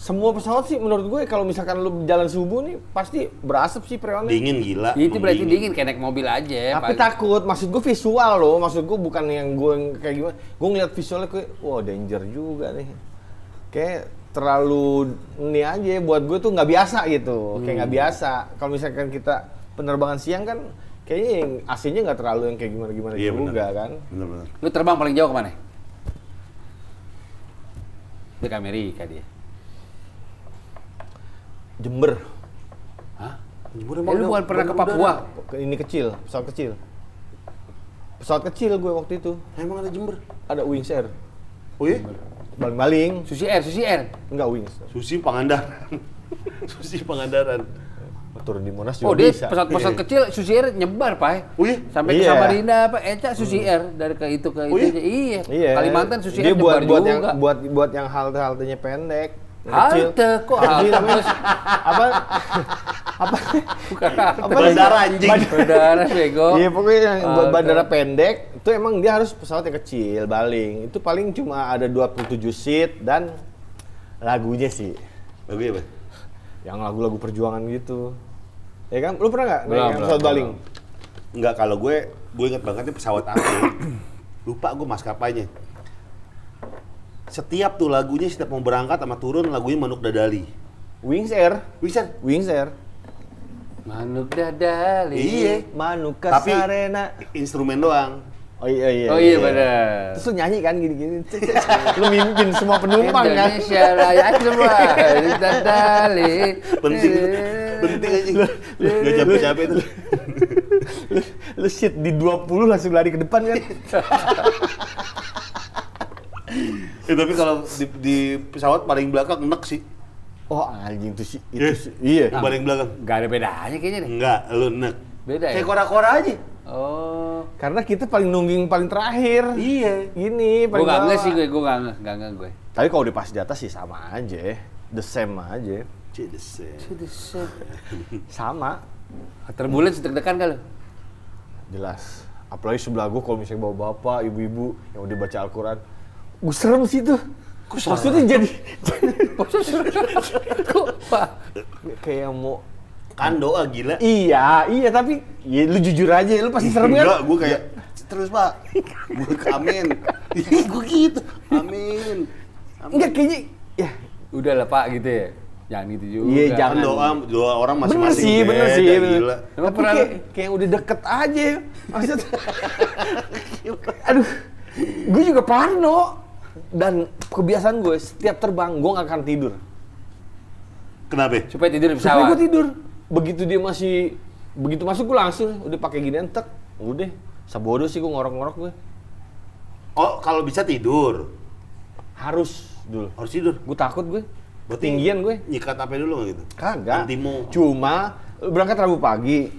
Semua pesawat sih menurut gue kalau misalkan lu jalan subuh nih pasti berasap sih freonnya. Dingin gila. Itu berarti Dingin. dingin kayak naik mobil aja. Tapi Pagi. takut, maksud gue visual loh, maksud gue bukan yang gue yang kayak gimana. Gue ngeliat visualnya kayak, wah danger juga nih. Kayak terlalu ini aja buat gue tuh nggak biasa gitu, kayak nggak biasa. Kalau misalkan kita penerbangan siang kan, kayaknya yang AC-nya nggak terlalu yang kayak gimana-gimana Iya, juga bener. kan. Bener-bener. Lu terbang paling jauh ke mana? Ke Amerika dia. Jember, Hah? Jemur Eh, emang lu udah- bukan pernah ke Papua? Ke- ini kecil, pesawat kecil. Pesawat kecil gue waktu itu, Emang ada Jember? ada Wings Air. Oh iya? Baling-baling, Susi Air, Susi Air. enggak Wings. Susi Pangandaran. Susi Pangandaran. Turun di Monas juga Oh, dia bisa. pesawat-pesawat Iya. kecil Susi Air nyebar, Pak. Oh iya? Sampai ke Iya. Samarinda apa Eca Susi Air dari ke itu ke Oh itu iya? aja. Iya. Iya. Kalimantan Susi Dia Air buat nyebar buat juga. yang buat buat yang halte-haltenya pendek. Halte, kok halte? namanya apa apa Bukan apa Bandara anjing. Bandara bego. Iya pokoknya yang buat Halte. bandara pendek itu emang dia harus pesawat yang kecil baling. Itu paling cuma ada 27 seat dan lagunya sih Lagu apa? yang lagu-lagu perjuangan gitu. Ya kan? Lu pernah nggak naik Belum, yang belum, pesawat belum. baling? Enggak, kalau gue, gue inget banget nih pesawat apa ya. Lupa gue maskapainya. Setiap tuh lagunya, setiap mau berangkat sama turun, lagunya Manuk Dadali. Wings Air, Bisa? Wings Air. Manuk dadali. Iya. Manuka Tapi Sarena. instrumen doang. Oh iya iya. Oh iya benar. Terus lu nyanyi kan gini-gini. lu mimpin semua penumpang kan. Indonesia Raya semua dadali. Penting, penting aja. Gak capek-capek tuh. lu, lu shit di 20 langsung lari ke depan kan. Eh, tapi kalau di, di pesawat paling belakang enek sih. Oh anjing tuh sih itu Iya. sih. Iya. Yang paling belakang. Gak ada bedanya kayaknya deh. Enggak, lu enek. Beda ya? Kayak kora-kora aja. Oh. Karena kita paling nungging paling terakhir. Iya. Gini Gue paling gak bawah. sih gue, gue gak nge, gak nge gue. Tapi kalau udah pas di atas sih sama aja. The same aja. Cedese. Sama. Terbulan deg-degan kali. Jelas. apalagi sebelah gue kalau misalnya bawa bapak, ibu-ibu yang udah baca Al-Quran, gue serem sih tuh. Maksudnya jadi Kok, Pak? kayak mau Kan doa gila. Iya, iya tapi ya lu jujur aja, lu pasti serem kan? Enggak, gue kayak terus pak. Gue amin. gue gitu. Amin. Enggak kayaknya ya Udah lah Pak gitu ya. Jangan gitu juga. Iya, Kan jangan. doa doa orang bener masing-masing. sih, bener sih. bener. Gila. Emang Tapi pernah kayak, kayak udah deket aja. Maksud, aduh, gue juga parno. Dan kebiasaan gue, setiap terbang, gue gak akan tidur. Kenapa? Supaya tidur di Supaya pesawat. gue tidur. Begitu dia masih, begitu masuk gue langsung, udah pakai ginian, tek. Udah, sabodo sih gue ngorok-ngorok gue. Oh, kalau bisa tidur. Harus dulu. Harus tidur. Gue takut gue. Berarti Tinggian gue. Nyikat apa dulu gitu? Kagak. Antimo. Cuma berangkat Rabu pagi.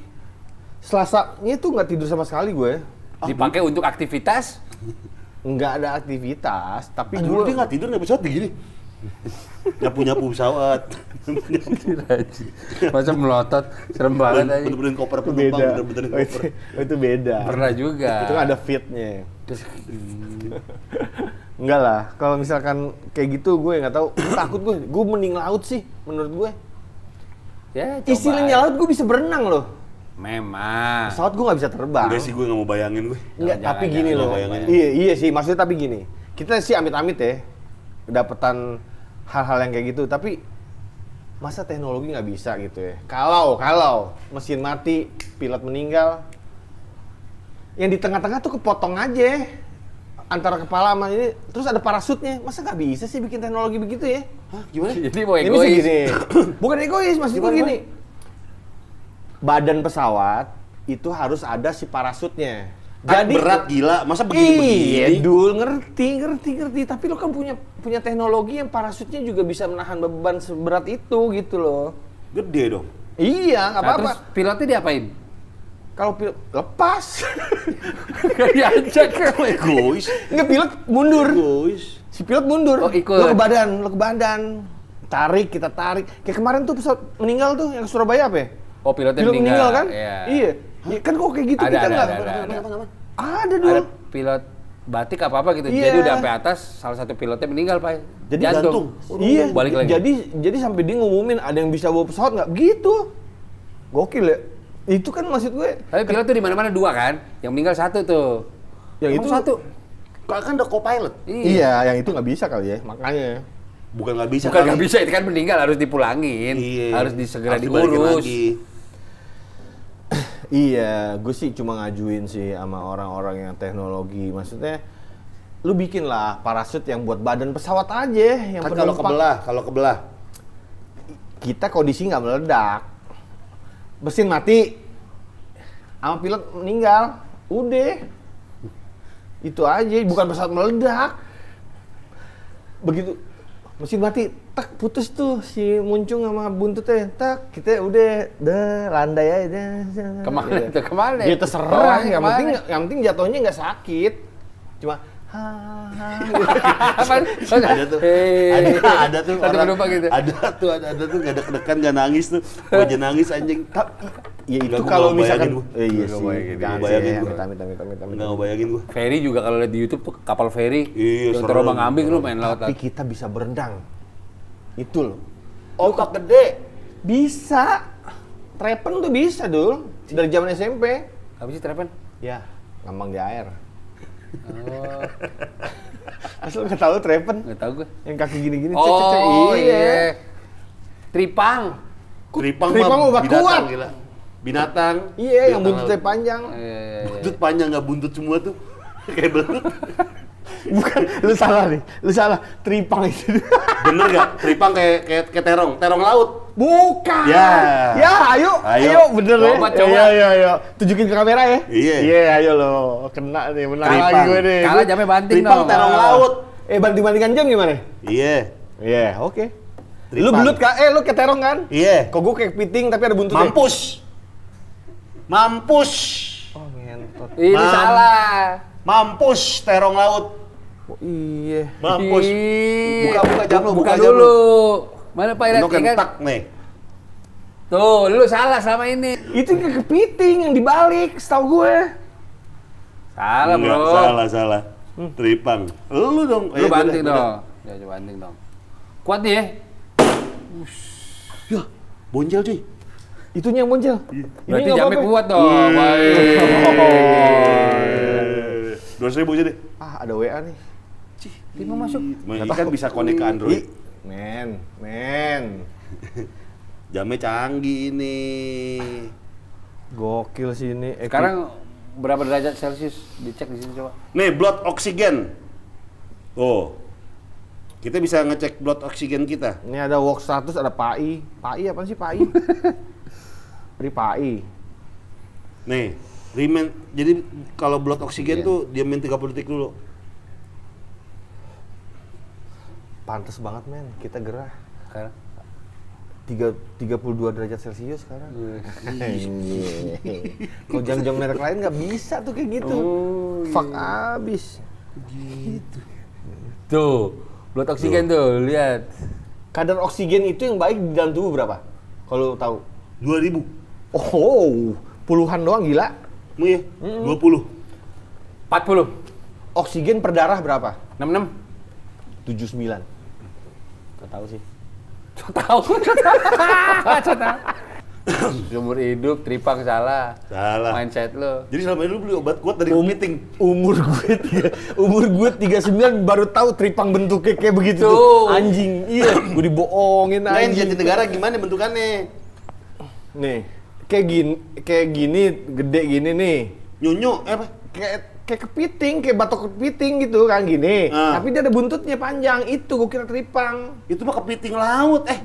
Selasanya tuh nggak tidur sama sekali gue. Dipakai untuk aktivitas. Nggak ada aktivitas, tapi Dulu gue dia nggak tidur naik pesawat begini. Nyapu-nyapu pesawat. Masa melotot, serem banget aja. Bener-benerin koper itu penumpang, beda. bener-benerin Oh, itu, koper. oh, itu beda. Pernah juga. Itu ada fitnya. Enggak lah, kalau misalkan kayak gitu gue nggak tahu, takut gue. Gue mending laut sih, menurut gue. ya coba. Istilahnya laut gue bisa berenang loh. Memang. Pesawat gue nggak bisa terbang. Enggak sih gue nggak mau bayangin gue. Enggak, Jangan, tapi jangan, gini loh. Iya, iya sih, maksudnya tapi gini. Kita sih amit-amit ya, kedapetan hal-hal yang kayak gitu. Tapi masa teknologi nggak bisa gitu ya? Kalau, kalau mesin mati, pilot meninggal, yang di tengah-tengah tuh kepotong aja antara kepala sama ini, terus ada parasutnya. Masa nggak bisa sih bikin teknologi begitu ya? Hah, gimana? Jadi mau egois. gini, bukan egois, maksud gue Gimana, gini. Badan pesawat itu harus ada si parasutnya. Kan berat gila, masa begini-begini? Iya, dul ngerti, ngerti, ngerti. Tapi lo kan punya punya teknologi yang parasutnya juga bisa menahan beban seberat itu gitu loh. Gede dong. Iya, nggak Nah, apa-apa. terus pilotnya diapain? Kalau pilot lepas, Gak diajak. Egois. nggak pilot mundur. Egois. Si pilot mundur. Oh, ikut. Lo ke badan, lo ke badan. Tarik, kita tarik. Kayak kemarin tuh pesawat meninggal tuh yang ke Surabaya apa ya? Oh pilotnya Pilot meninggal, kan? Iya. Iya. Ya, kan kok kayak gitu Ada, kita ada, nggak. ada, ada, ada. Ada dulu. Ada pilot batik apa apa gitu. Iya. Jadi udah sampai atas salah satu pilotnya meninggal pak. Jadi jantung. Iya. Balik lagi. Jadi jadi sampai dia ngumumin ada yang bisa bawa pesawat nggak? Gitu. Gokil ya. Itu kan maksud gue. Tapi pilot tuh di mana-mana dua kan. Yang meninggal satu tuh. Yang Emang itu satu. Kan kan udah co-pilot. Iya, yang itu nggak bisa kali ya. Makanya. Bukan nggak bisa. Bukan nggak bisa, itu kan meninggal harus dipulangin, Iya. harus disegera Harus diurus. lagi. Iya, gue sih cuma ngajuin sih sama orang-orang yang teknologi. Maksudnya, lu bikin lah parasut yang buat badan pesawat aja. Yang Kan kalau kebelah, kalau kebelah. kita kondisi nggak meledak. Mesin mati, sama pilot meninggal, udah. Itu aja, bukan pesawat meledak. Begitu mesin mati, tak putus tuh si muncung sama buntutnya, tak kita udah deh landai aja. dah. Ke mana Gitu. tuh? Ke mana? Ya terserah, yang penting yang penting jatuhnya nggak sakit. Cuma ha, ha, gitu. Ada tuh ada ada tuh Satu orang gitu. ada tuh ada, ada tuh gak deg-degan gak nangis tuh gue aja nangis anjing Ya itu kalau misalkan. Eh, iya sih, nggak bayangin gua. amit amit amit amit nggak bayangin gue Ferry juga kalau lihat di YouTube tuh kapal ferry. Iya, Yang serem. terbang ambing lu main laut. Tapi kita bisa berenang. Itu loh. ombak gede Bisa. Trepen tuh bisa, Dul. Dari zaman SMP. Apa sih trepen? Ya, ngambang di air. Oh, Asal nggak tahu trepen? nggak tahu gue. Yang kaki gini-gini. cek, cek, cek. Oh iya. Tripang. Tripang, Tripang mah kuat. gila binatang Iya, yang Binatang buntutnya laut. panjang. Iya, iya, iya. buntut panjang nggak buntut semua tuh kayak belut Bukan, lu salah nih. Lu salah. Tripang itu. bener gak tripang kayak kayak kayak terong terong laut Bukan. Ya. Ya, ayo. Ayo. Ayo, bener Coba, ya. coba. Iya, iya, iya. Tunjukin ke kamera ya. Iya. Iya, ayo lo. Kena nih, menang Tripang. lagi gue nih. Kalah jamnya banting tripang dong. terong laut Eh, banting-bantingan jam gimana? iya Iya, oke. Tripang. Lu belut kak? Eh, lu kayak terong kan? iya Kok gue kayak kepiting tapi ada buntutnya? mampus mampus Oh, ngentot. Ini Mam. salah. mampus terong laut Oh, iya. mampus Ih. Buka, buka jam lu, buka, buka jam dulu. Mana Pak Irat? Kan? kentak nih Tuh, lu salah sama ini. Itu kayak kepiting yang dibalik, setahu gue. Salah, Enggak, Bro. Salah, salah. Tripang. Lu dong. Lu Eh, banting dong. Ya, coba banting dong. Kuat nih ya. Ya, bonjel cuy. Itunya yang muncul. Berarti nggak jamnya apa-apa. kuat dong. Baik. Dua ribu aja deh. Ah, ada WA nih. Lima masuk. Ini kan bisa connect ke Android. Men, men. Jamnya canggih ini. Gokil sih ini. Eh, Sekarang berapa derajat Celcius? Dicek di sini coba. Nih, blood oksigen. Tuh. Kita bisa ngecek blood oksigen kita. Ini ada work status, ada PAI. PAI apa sih PAI? Pri PAI. Nih, remain. Jadi kalau blood oksigen Iya. tuh diamin 30 detik dulu. Pantes banget men, kita gerah. Sekarang. Tiga, 32 derajat Celcius sekarang. Iya. Kalau jam-jam merek lain nggak bisa tuh kayak gitu. Oh, Fuck abis. Tuh, blood oksigen tuh, lihat. Kadar oksigen itu yang baik di dalam tubuh berapa? Kalau tahu? 2000. Oh, puluhan doang gila. Mau ya? 20. 40. Oksigen per darah berapa? 66. 79. Gak tahu sih. Tahu. So tahu. Seumur hidup tripang salah. Salah. Mindset lo. Jadi selama ini lu beli obat kuat dari Um- meeting. Umur gue tiga, umur gue 39 baru tahu tripang bentuknya kayak begitu. Tuh. Tuh. Anjing. Iya, gue dibohongin Lain anjing. jati negara gimana bentukannya? Nih, kayak gini, kayak gini gede gini nih. Nyunyu, eh apa? Kayak kayak kepiting, kayak batok kepiting gitu kan gini. Ah. Tapi dia ada buntutnya panjang. Itu gue kira tripang. Itu mah kepiting laut. Eh,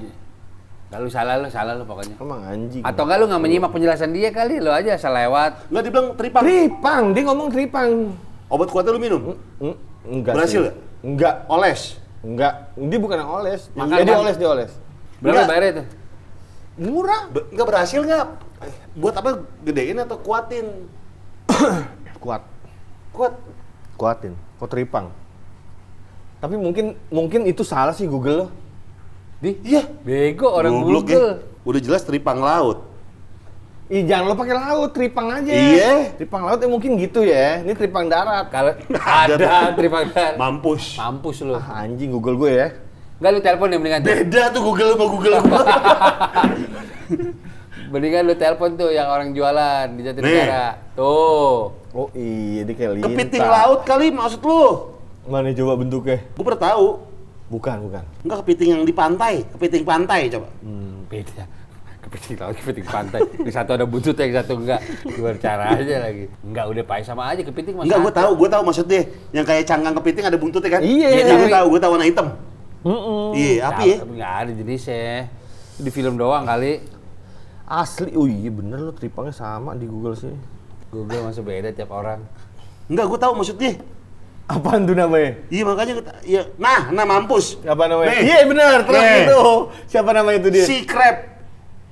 Kalau salah lo, salah lo pokoknya. Emang anjing. Atau enggak lu nggak menyimak penjelasan dia kali, lo aja asal lewat. nggak dibilang tripang. tripang, dia ngomong tripang. Obat kuatnya lu minum? Eng- Enggak Berhasil sih. nggak? Enggak. Oles. Enggak. Dia bukan yang oles. Makan ya, dia oles, dia oles. Berapa Enggak. bayarnya tuh? Murah. Be- nggak berhasil nggak? Buat apa gedein atau kuatin? Kuat. Kuat. Kuatin. Kok tripang. Tapi mungkin mungkin itu salah sih Google lo. Di? Iya. Bego orang Goblok Google. ya. Udah jelas tripang laut. Ih, jangan lo pakai laut, tripang aja. Iya. Tripang laut ya mungkin gitu ya. Ini tripang darat. Kalau ada tripang darat. Mampus. Mampus lu. Ah, anjing Google gue ya. Enggak lu telepon deh mendingan. Beda tuh Google sama Google gua. Mendingan lu telepon tuh yang orang jualan di. Jatinegara. Tuh. Oh iya, dia kayak lintah. Kepiting laut kali maksud lu. Mana coba bentuknya? Gua pernah tahu. Bukan, bukan. Enggak kepiting yang di pantai, kepiting pantai coba. Hmm, beda. Kepiting laut, kepiting pantai. Di satu ada buntut, yang satu enggak. Gimana caranya lagi? Enggak, udah pakai sama aja kepiting. Enggak, gua tahu, gua tahu maksudnya. Yang kayak cangkang kepiting ada buntutnya kan? Iya. Iya, gua tahu, gua tahu warna hitam. Iya, api ya. Tapi nggak ada jenisnya. Di film doang kali. Asli. Oh iya bener lo tripangnya sama di Google Google masih beda tiap orang. Enggak, gua tahu maksudnya. Apaan tuh namanya? Iya, makanya gua ta- iya. Nah, nah mampus. Apa namanya? Iya bener, terus Nih. itu. Siapa namanya itu dia? Si crab.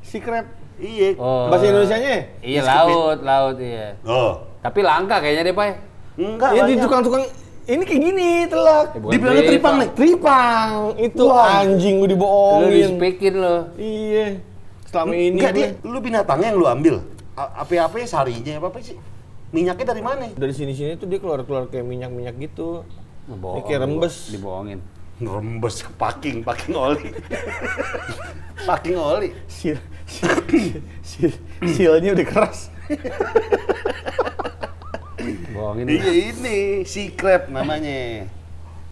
Si crab. Iya. Oh. Bahasa Indonesianya? Iya laut, laut iya. Oh. Tapi langka kayaknya deh, Pak. Enggak, Iya di tukang-tukang ini kayak gini telak. Bukan Dibilangnya tripang nih. Tripang itu Wah. anjing gue Lu dibohongin. dispekin lo. Iya. Selama ini Enggak, gue dia, lu binatangnya yang lu ambil. Apa-apa ya sarinya, apa-apa sih? Minyaknya dari mana? dari sini-sini tuh dia keluar-keluar kayak minyak-minyak gitu. Bohong, Ini kayak rembes. Dibohongin. Rembes, packing, packing oli. packing oli. Sil, sil, sil, silnya udah keras. Bohongin. Iya ini, si crab namanya.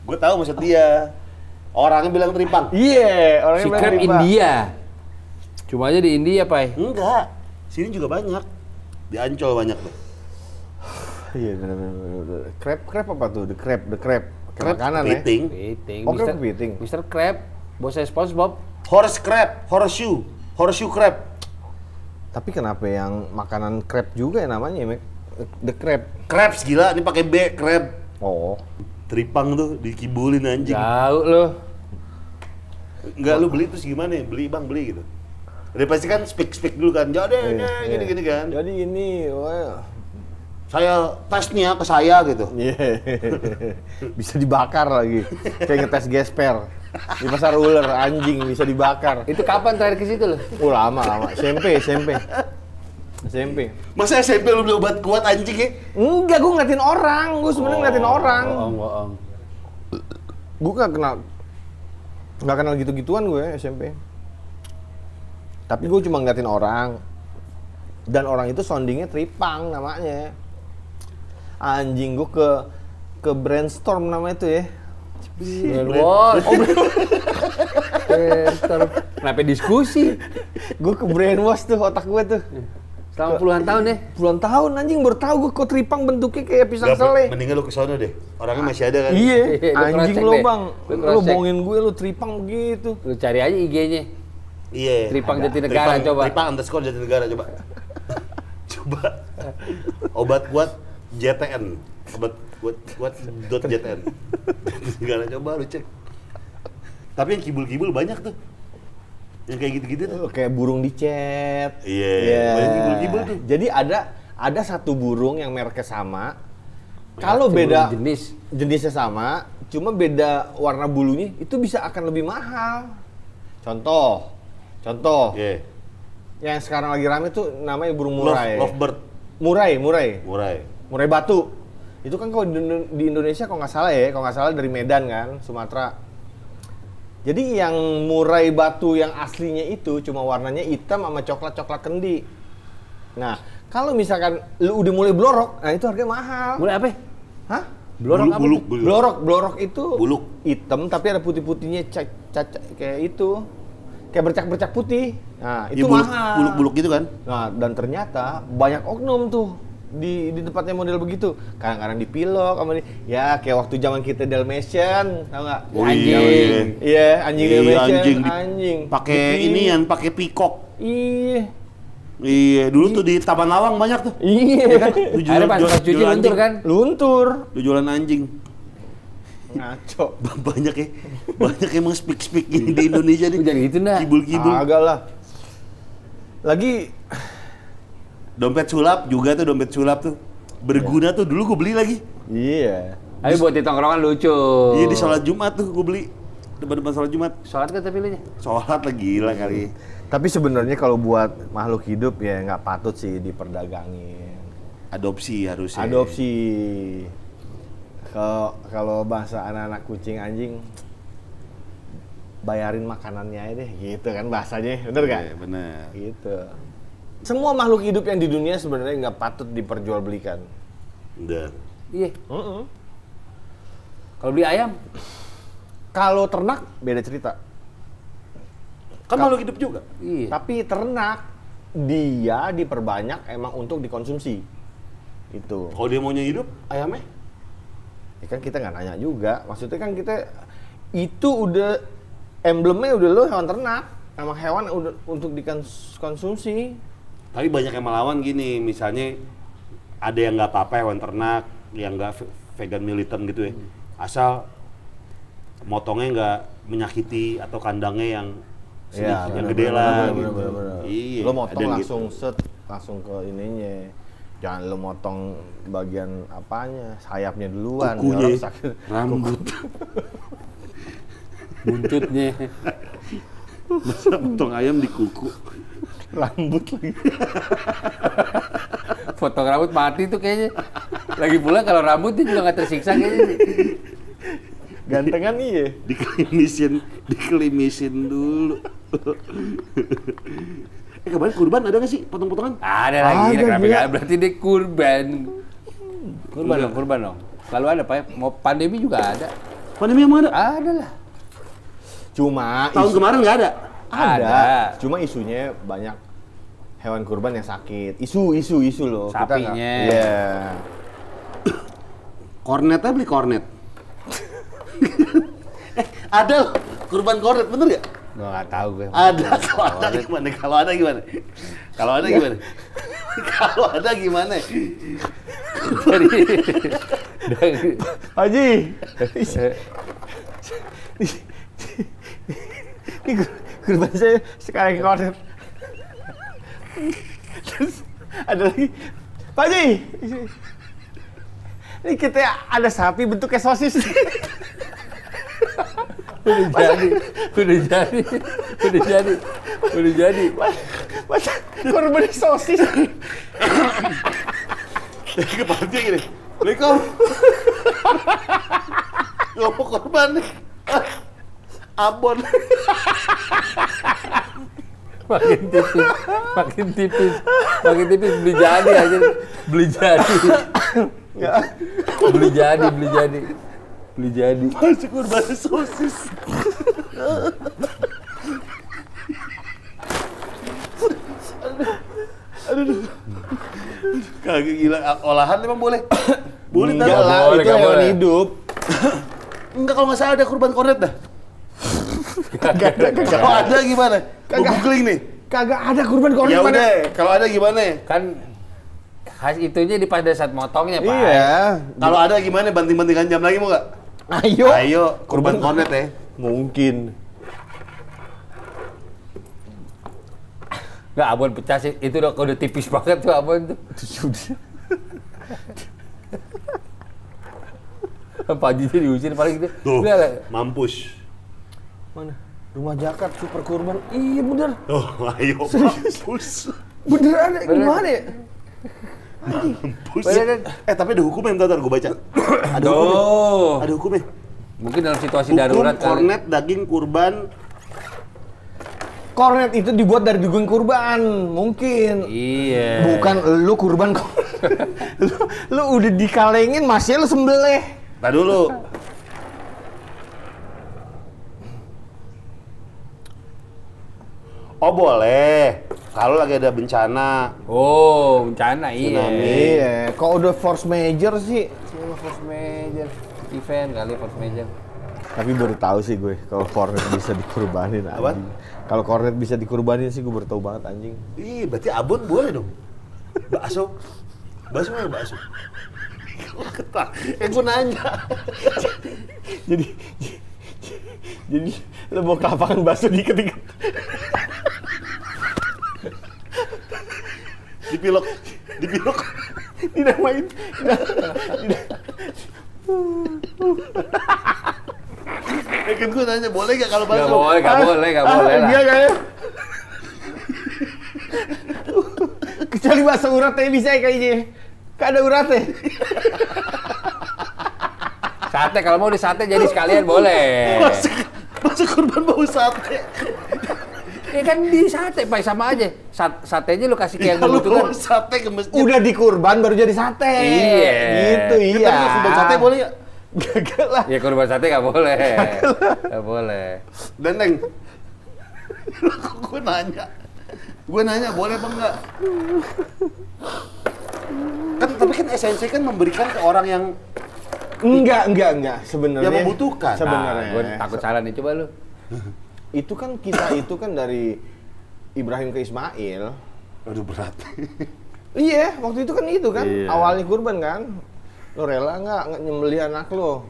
Gue tahu maksud dia. Orangnya bilang teripang. Iya, orangnya Si bilang crab. India. Cuma aja di India, Pak. Enggak. Sini juga banyak. Di Ancol banyak tuh. Iya, benar benar. benar. Crab, crab apa tuh? The crab, the crab. Crab Makanan ya. kepiting. Kepiting. Oh, crab Mister- kepiting. Mr. Crab. Bosnya SpongeBob. Horse crab, horseshoe. Horseshoe crab. Tapi kenapa yang makanan crab juga ya namanya, Mek? The crab. Crabs gila, ini pakai B, crab. Oh. Teripang tuh, dikibulin anjing. Jauh lo. Enggak lu beli terus gimana ya? Beli bang, beli gitu. Dia pasti kan speak speak dulu kan, jadi Iya, gini iya. gini kan. Jadi ini, wah. Saya tes nih ya ke saya gitu. Iya. bisa dibakar lagi. Kayak ngetes gesper. Di pasar ular anjing bisa dibakar. Itu kapan terakhir ke situ lo? Oh lama lama. SMP SMP. SMP. Masa SMP lu beli obat kuat anjing ya? Enggak, gue ngeliatin orang. Gue sebenarnya ngeliatin orang. Bohong, bohong. Gue gak kenal nggak kenal gitu-gituan gue SMP. Tapi gue cuma ngeliatin orang. Dan orang itu soundingnya Tripang namanya. Anjing gue ke ke brainstorm namanya itu ya. Brainwash. Bentar. Kenapa diskusi? gue ke brainwash tuh otak gue tuh. Selama puluhan tahun ya. Puluhan tahun anjing baru tahu gue kok Tripang bentuknya kayak pisang sele. Mendingan lu ke sono deh. Orangnya masih ada kan? Iya, Lu anjing deh. bang. Lu Lu bohongin gue lu Tripang begitu. Lu cari aja IG-nya. Iya. Tripang ada. Jatinegara, Tripang- coba. Tripang underscore Jatinegara coba. coba. Obat kuat JTN. Obat kuat kuat dot JTN. Jatinegara coba lu cek. Tapi yang kibul-kibul banyak tuh. Yang kayak gitu-gitu tuh. Kayak burung dicet. Iya, banyak kibul-kibul tuh. Jadi ada ada satu burung yang mereknya sama. Kalau beda jenis. jenisnya sama, cuma beda warna bulunya itu bisa akan lebih mahal. Contoh, contoh Iya. yang sekarang lagi rame tuh namanya burung Love, murai. lovebird, Murai, murai, murai. murai batu. Itu kan kalau di, di Indonesia kalau nggak salah ya, kalau nggak salah dari Medan kan, Sumatera. Jadi yang murai batu yang aslinya itu cuma warnanya hitam sama coklat-coklat kendi. Nah, kalau misalkan lu udah mulai blorok, nah itu harganya mahal. Mulai apa? Hah? Blorok buluk, apa buluk, buluk. Blorok, blorok itu Buluk. hitam tapi ada putih-putihnya ca- ca- kayak itu. Kayak bercak-bercak putih. Nah, itu Iya, buluk, mahal. buluk-buluk gitu kan? Nah, dan ternyata banyak oknum tuh di di tempatnya model begitu. Kadang-kadang dipilok sama di, ya kayak waktu zaman kita Dalmatian, tau nggak? Oh, Anjing. iya. Iya, anjing Iya, Dalmatian, anjing anjing. Pakai ini yang pakai pikok. Iya. Iya, dulu tuh di Taman Lawang banyak tuh. Iya. Lu Akhirnya pas pas cuci luntur kan? Luntur. Lu jualan anjing. Ngaco. banyak ya, banyak emang speak speak gini di Indonesia nih. Jangan gitu, Nah. Kibul-kibul. Agak lah. Lagi Dompet sulap juga tuh dompet sulap tuh. Berguna tuh dulu gue beli lagi. iya. Ayo buat di tongkrongan lucu. Iya di sholat Jumat tuh gue beli. Depan-depan sholat Jumat. Sholat kan tapi lu nya? Sholat lah gila kali. Tapi sebenarnya kalau buat makhluk hidup ya nggak patut sih diperdagangin. Adopsi harusnya. Adopsi. Kalau kalau bahasa anak-anak kucing anjing bayarin makanannya aja deh gitu kan bahasanya bener gak? Iya, bener. Gitu. Semua makhluk hidup yang di dunia sebenarnya nggak patut diperjualbelikan. Udah. Iya. Mm-mm. Kalau beli ayam, Kalau ternak beda cerita. Kan makhluk hidup juga. iya. Tapi ternak dia diperbanyak emang untuk dikonsumsi. Itu. Kalau dia maunya hidup, ayamnya? Ya kan kita nggak nanya juga. Maksudnya kan kita itu udah emblemnya udah lo hewan ternak. Emang hewan udah untuk dikonsumsi. Tapi banyak yang melawan gini, misalnya ada yang nggak apa-apa hewan ternak, yang nggak ve- vegan militan gitu ya. Asal motongnya nggak menyakiti atau kandangnya yang sedikit, yang bener, gede lah. bener, gitu. bener, bener, bener. Iya. Lo motong yang langsung gitu. set langsung ke ininya. Jangan lo motong bagian apanya, sayapnya duluan. Kukunya, ya. sakit. rambut. buntutnya. Masa motong ayam di kuku. Rambut lagi. Potong rambut mati tuh kayaknya. Lagi pula kalau rambutnya juga nggak tersiksa kayaknya. Gantengan iya. Dikelimisin, dikelimisin dulu. Eh kemarin kurban ada nggak sih potong-potongan? Ada lagi, Ada, kenapa nggak? Berarti dia kurban. Kurban dong, kurban dong. Selalu ada, Pak. Mau pandemi juga ada. Pandemi emang ada? Ada lah. Cuma Tahun isu- kemarin nggak ada? ada. Ada. Cuma isunya banyak hewan kurban yang sakit. Isu, isu, isu loh. Sapinya. Iya. Kornetnya beli kornet. eh, ada loh, kurban kornet, bener gak? Gua nggak tahu gue. Ada, kalau ada gimana? Kalau ada gimana? Kalau ada gimana? Kalau ada gimana? Dari Haji. Ini kur- kurban saya sekarang kornet. Terus ada lagi. Pak Haji. Ini kita ada sapi bentuknya sosis. Udah jadi, udah jadi, udah jadi, udah jadi. Masa korban sosis. Kepalanya gini. Assalamualaikum. Ngomong korban nih. Abon. Makin tipis, makin tipis, makin tipis beli jadi aja, beli jadi, beli jadi, beli jadi, beli jadi. Masih korban sosis. Aduh. Aduh. Kagak gila. Olahan emang boleh? Boleh Enggak tau? lah, boleh, itu hewan boleh. hidup. Enggak kalau nggak salah ada kurban kornet dah. Kagak ada, kagak Kalau ada gimana? Kagak. googling nih. Kagak ada kurban korban Ya udah, kalau ada gimana? Kan khas itunya di pada saat motongnya pak. Iya. Kalau ada gimana? Banting-bantingan jam lagi mau nggak? Ayo. Ayo, kurban kornet ya. Mungkin. Nggak abon pecah sih, itu udah udah tipis banget tuh abon tuh. Sudah. Pak Haji diusir paling gitu. Tuh, mampus. Mana? Rumah Jakat super kurban. Iya bener. Oh, ayo mampus. Bener ada gimana ya? Mampus. Kan? Eh, tapi ada hukumnya, bentar, gue baca. Ada hukumnya. Oh, Ada hukumnya. mungkin dalam situasi Hukum darurat kali. kornet daging kurban Kornet itu dibuat dari daging kurban, mungkin. Iya. Bukan lu kurban kok. lu, lu udah dikalengin masih lu sembelih. Nah dulu. Oh boleh. Kalau lagi ada bencana. Oh, bencana iya. Tsunami. Iya, kok udah force major sih. Iya, force major. Event kali force major. Tapi baru tahu sih gue kalau kornet bisa dikurbanin anjing. Kalau kornet bisa dikurbanin sih gue baru tahu banget anjing. Ih, berarti abon boleh dong. Bakso. Bakso mana bakso? Ketak. Eh gue nanya. Jadi jadi lu mau ke lapangan bakso diket-diket. Dipilok. Dipilok. Dinamain. Eh kan gue nanya boleh gak kalau Gak bakso? boleh, gak boleh, gak boleh lah. Iya kayaknya. Kecuali bakso uratnya bisa ya kayaknya. Gak ada uratnya. Sate kalau mau di sate jadi sekalian boleh. Masa, masa kurban bau sate? Ya kan di sate, Pak, sama aja. Sat satenya lu kasih ke yang Kalau membutuhkan. bawa sate ke masjid. Udah dikurban baru jadi sate. Iya. Gitu Kita iya. mau kurban sate boleh ya? Gagal lah. Ya kurban sate gak boleh. Gak boleh. Dendeng. gue nanya. Gue nanya boleh apa enggak? Kan tapi kan esensi kan memberikan ke orang yang Enggak, enggak, enggak. Sebenarnya. Yang membutuhkan. Sebenarnya. Nah, gue takut salah nih, coba lu. Itu kan kisah itu kan dari Ibrahim ke Ismail. aduh berat. Iya, waktu itu kan itu kan. Iya. Awalnya kurban kan. Lo rela nggak nggak nyembelih anak lo?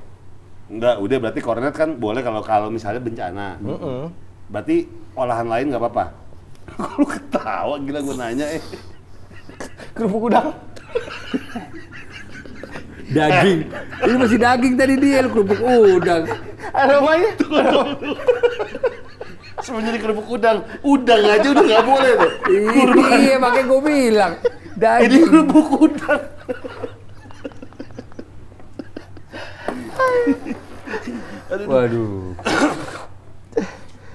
Enggak, udah berarti kornet kan boleh kalau kalau misalnya bencana. Heeh. Berarti olahan lain nggak apa-apa. Lu ketawa gila gue nanya eh. Kerupuk udang. Daging. Ini masih daging tadi dia, kerupuk udang. Aromanya. Sebenarnya kerupuk udang, udang aja udah nggak boleh tuh. Iya, makanya gue bilang. Ini Daging. kerupuk udang. Waduh.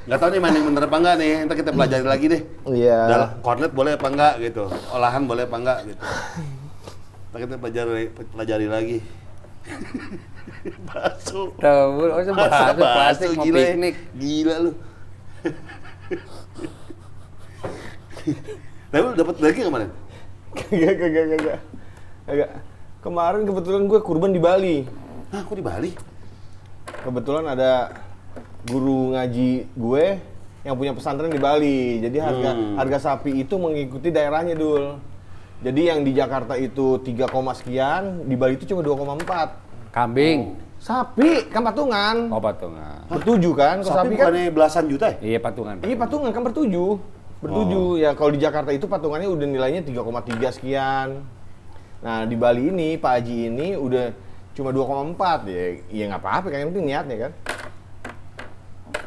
Nggak tahu nih mana yang bener apa enggak nih, ntar kita pelajari lagi deh. Iya. Dalam kornet boleh apa enggak gitu, olahan boleh apa enggak gitu. Ntar kita pelajari, pelajari lagi. Bakso. Tahu, oh, Masa bahasa plastik mau gila piknik. Gila lu. Tapi lu dapat daging kemarin? Kagak, kagak, kagak. Kagak. Kemarin kebetulan gue kurban di Bali. Hah, kok di Bali? Kebetulan ada guru ngaji gue yang punya pesantren di Bali. Jadi harga Hmm. harga sapi itu mengikuti daerahnya dul. Jadi yang di Jakarta itu 3, sekian, di Bali itu cuma 2,4. Kambing. Sapi kan patungan. Oh, patungan. Bertujuh kan? Kalau Sapi sapi, kan belasan juta ya? Iya, patungan. Iya patungan kan bertujuh. Bertujuh. Ya kalau di Jakarta itu patungannya udah nilainya 3,3 sekian. Nah, di Bali ini Pak Haji ini udah cuma 2,4 ya. Ya nggak apa-apa kan yang penting niatnya kan.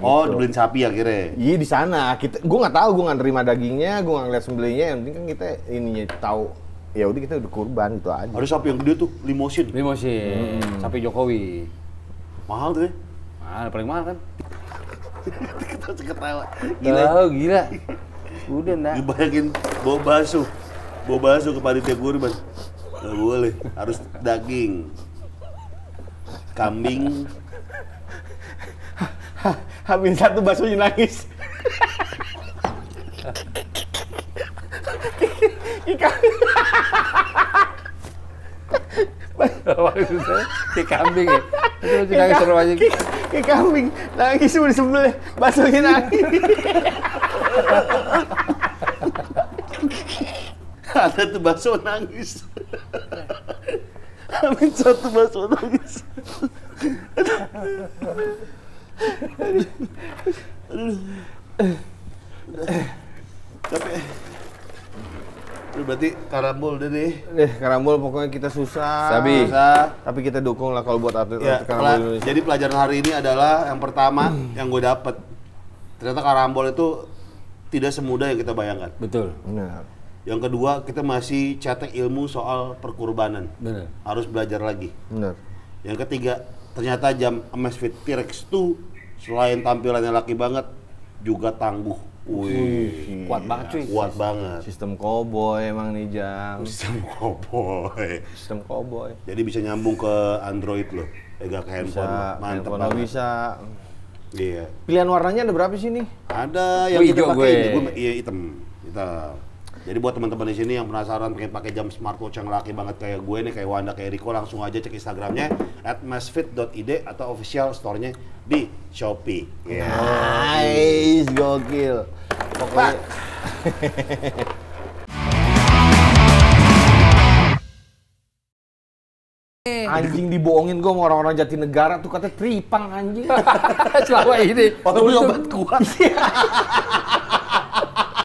Oh, Gitu. dibeliin sapi akhirnya. Iya di sana. Kita, gue nggak tahu, gue nggak nerima dagingnya, gue nggak ngeliat sembelihnya. Yang penting kan kita ininya tahu. Ya udah kita udah kurban itu aja. Ada sapi yang gede tuh, limosin. Limosin, sapi Jokowi. Mahal tuh ya. Mahal, paling mahal kan? Kita ketawa. Gila. Gila. gila. Udah, enggak. Dibayangin bawa bakso. Bawa bakso ke panitia kurban. Gak boleh, harus daging. Kambing. Hamin satu baksonya nangis. Ikan. Maksudnya, kambing ya. Itu nangis seru aja. Kayak kambing nangis udah sebelah baksonya nangis. Ada tuh bakso nangis. Amin satu bakso nangis. Tapi Aduh, berarti karambol deh deh. Deh, karambol pokoknya kita susah. Sabi. Bisa. Tapi kita dukung lah kalau buat atlet, Ya, atlet karambol pela- Indonesia. jadi pelajaran hari ini adalah yang pertama yang gue dapet. Ternyata karambol itu tidak semudah yang kita bayangkan. Betul. Benar. Yang kedua, kita masih cetek ilmu soal perkurbanan. Bener. Harus belajar lagi. Benar. Yang ketiga, ternyata jam Amazfit T-Rex 2 selain tampilannya laki banget, juga tangguh. Wih, Kuat banget cuy. kuat banget. Sistem cowboy emang nih jam. Sistem cowboy. Sistem cowboy. Jadi bisa nyambung ke Android loh. Pegang ke handphone. Bisa, Mantep banget. bisa. Iya. Pilihan warnanya ada berapa sih nih? Ada yang gue. ini, gue iya hitam. Hitam. Jadi buat teman-teman di sini yang penasaran pengen pakai jam smartwatch yang laki banget kayak gue nih, kayak Wanda, kayak Riko, langsung aja cek Instagramnya at masfit.id atau official store-nya di Shopee. Ya. Nice, gokil. Pokoknya Anjing dibohongin gue sama orang-orang Jatinegara tuh katanya tripang anjing. Selama ini. Oh, obat kuat.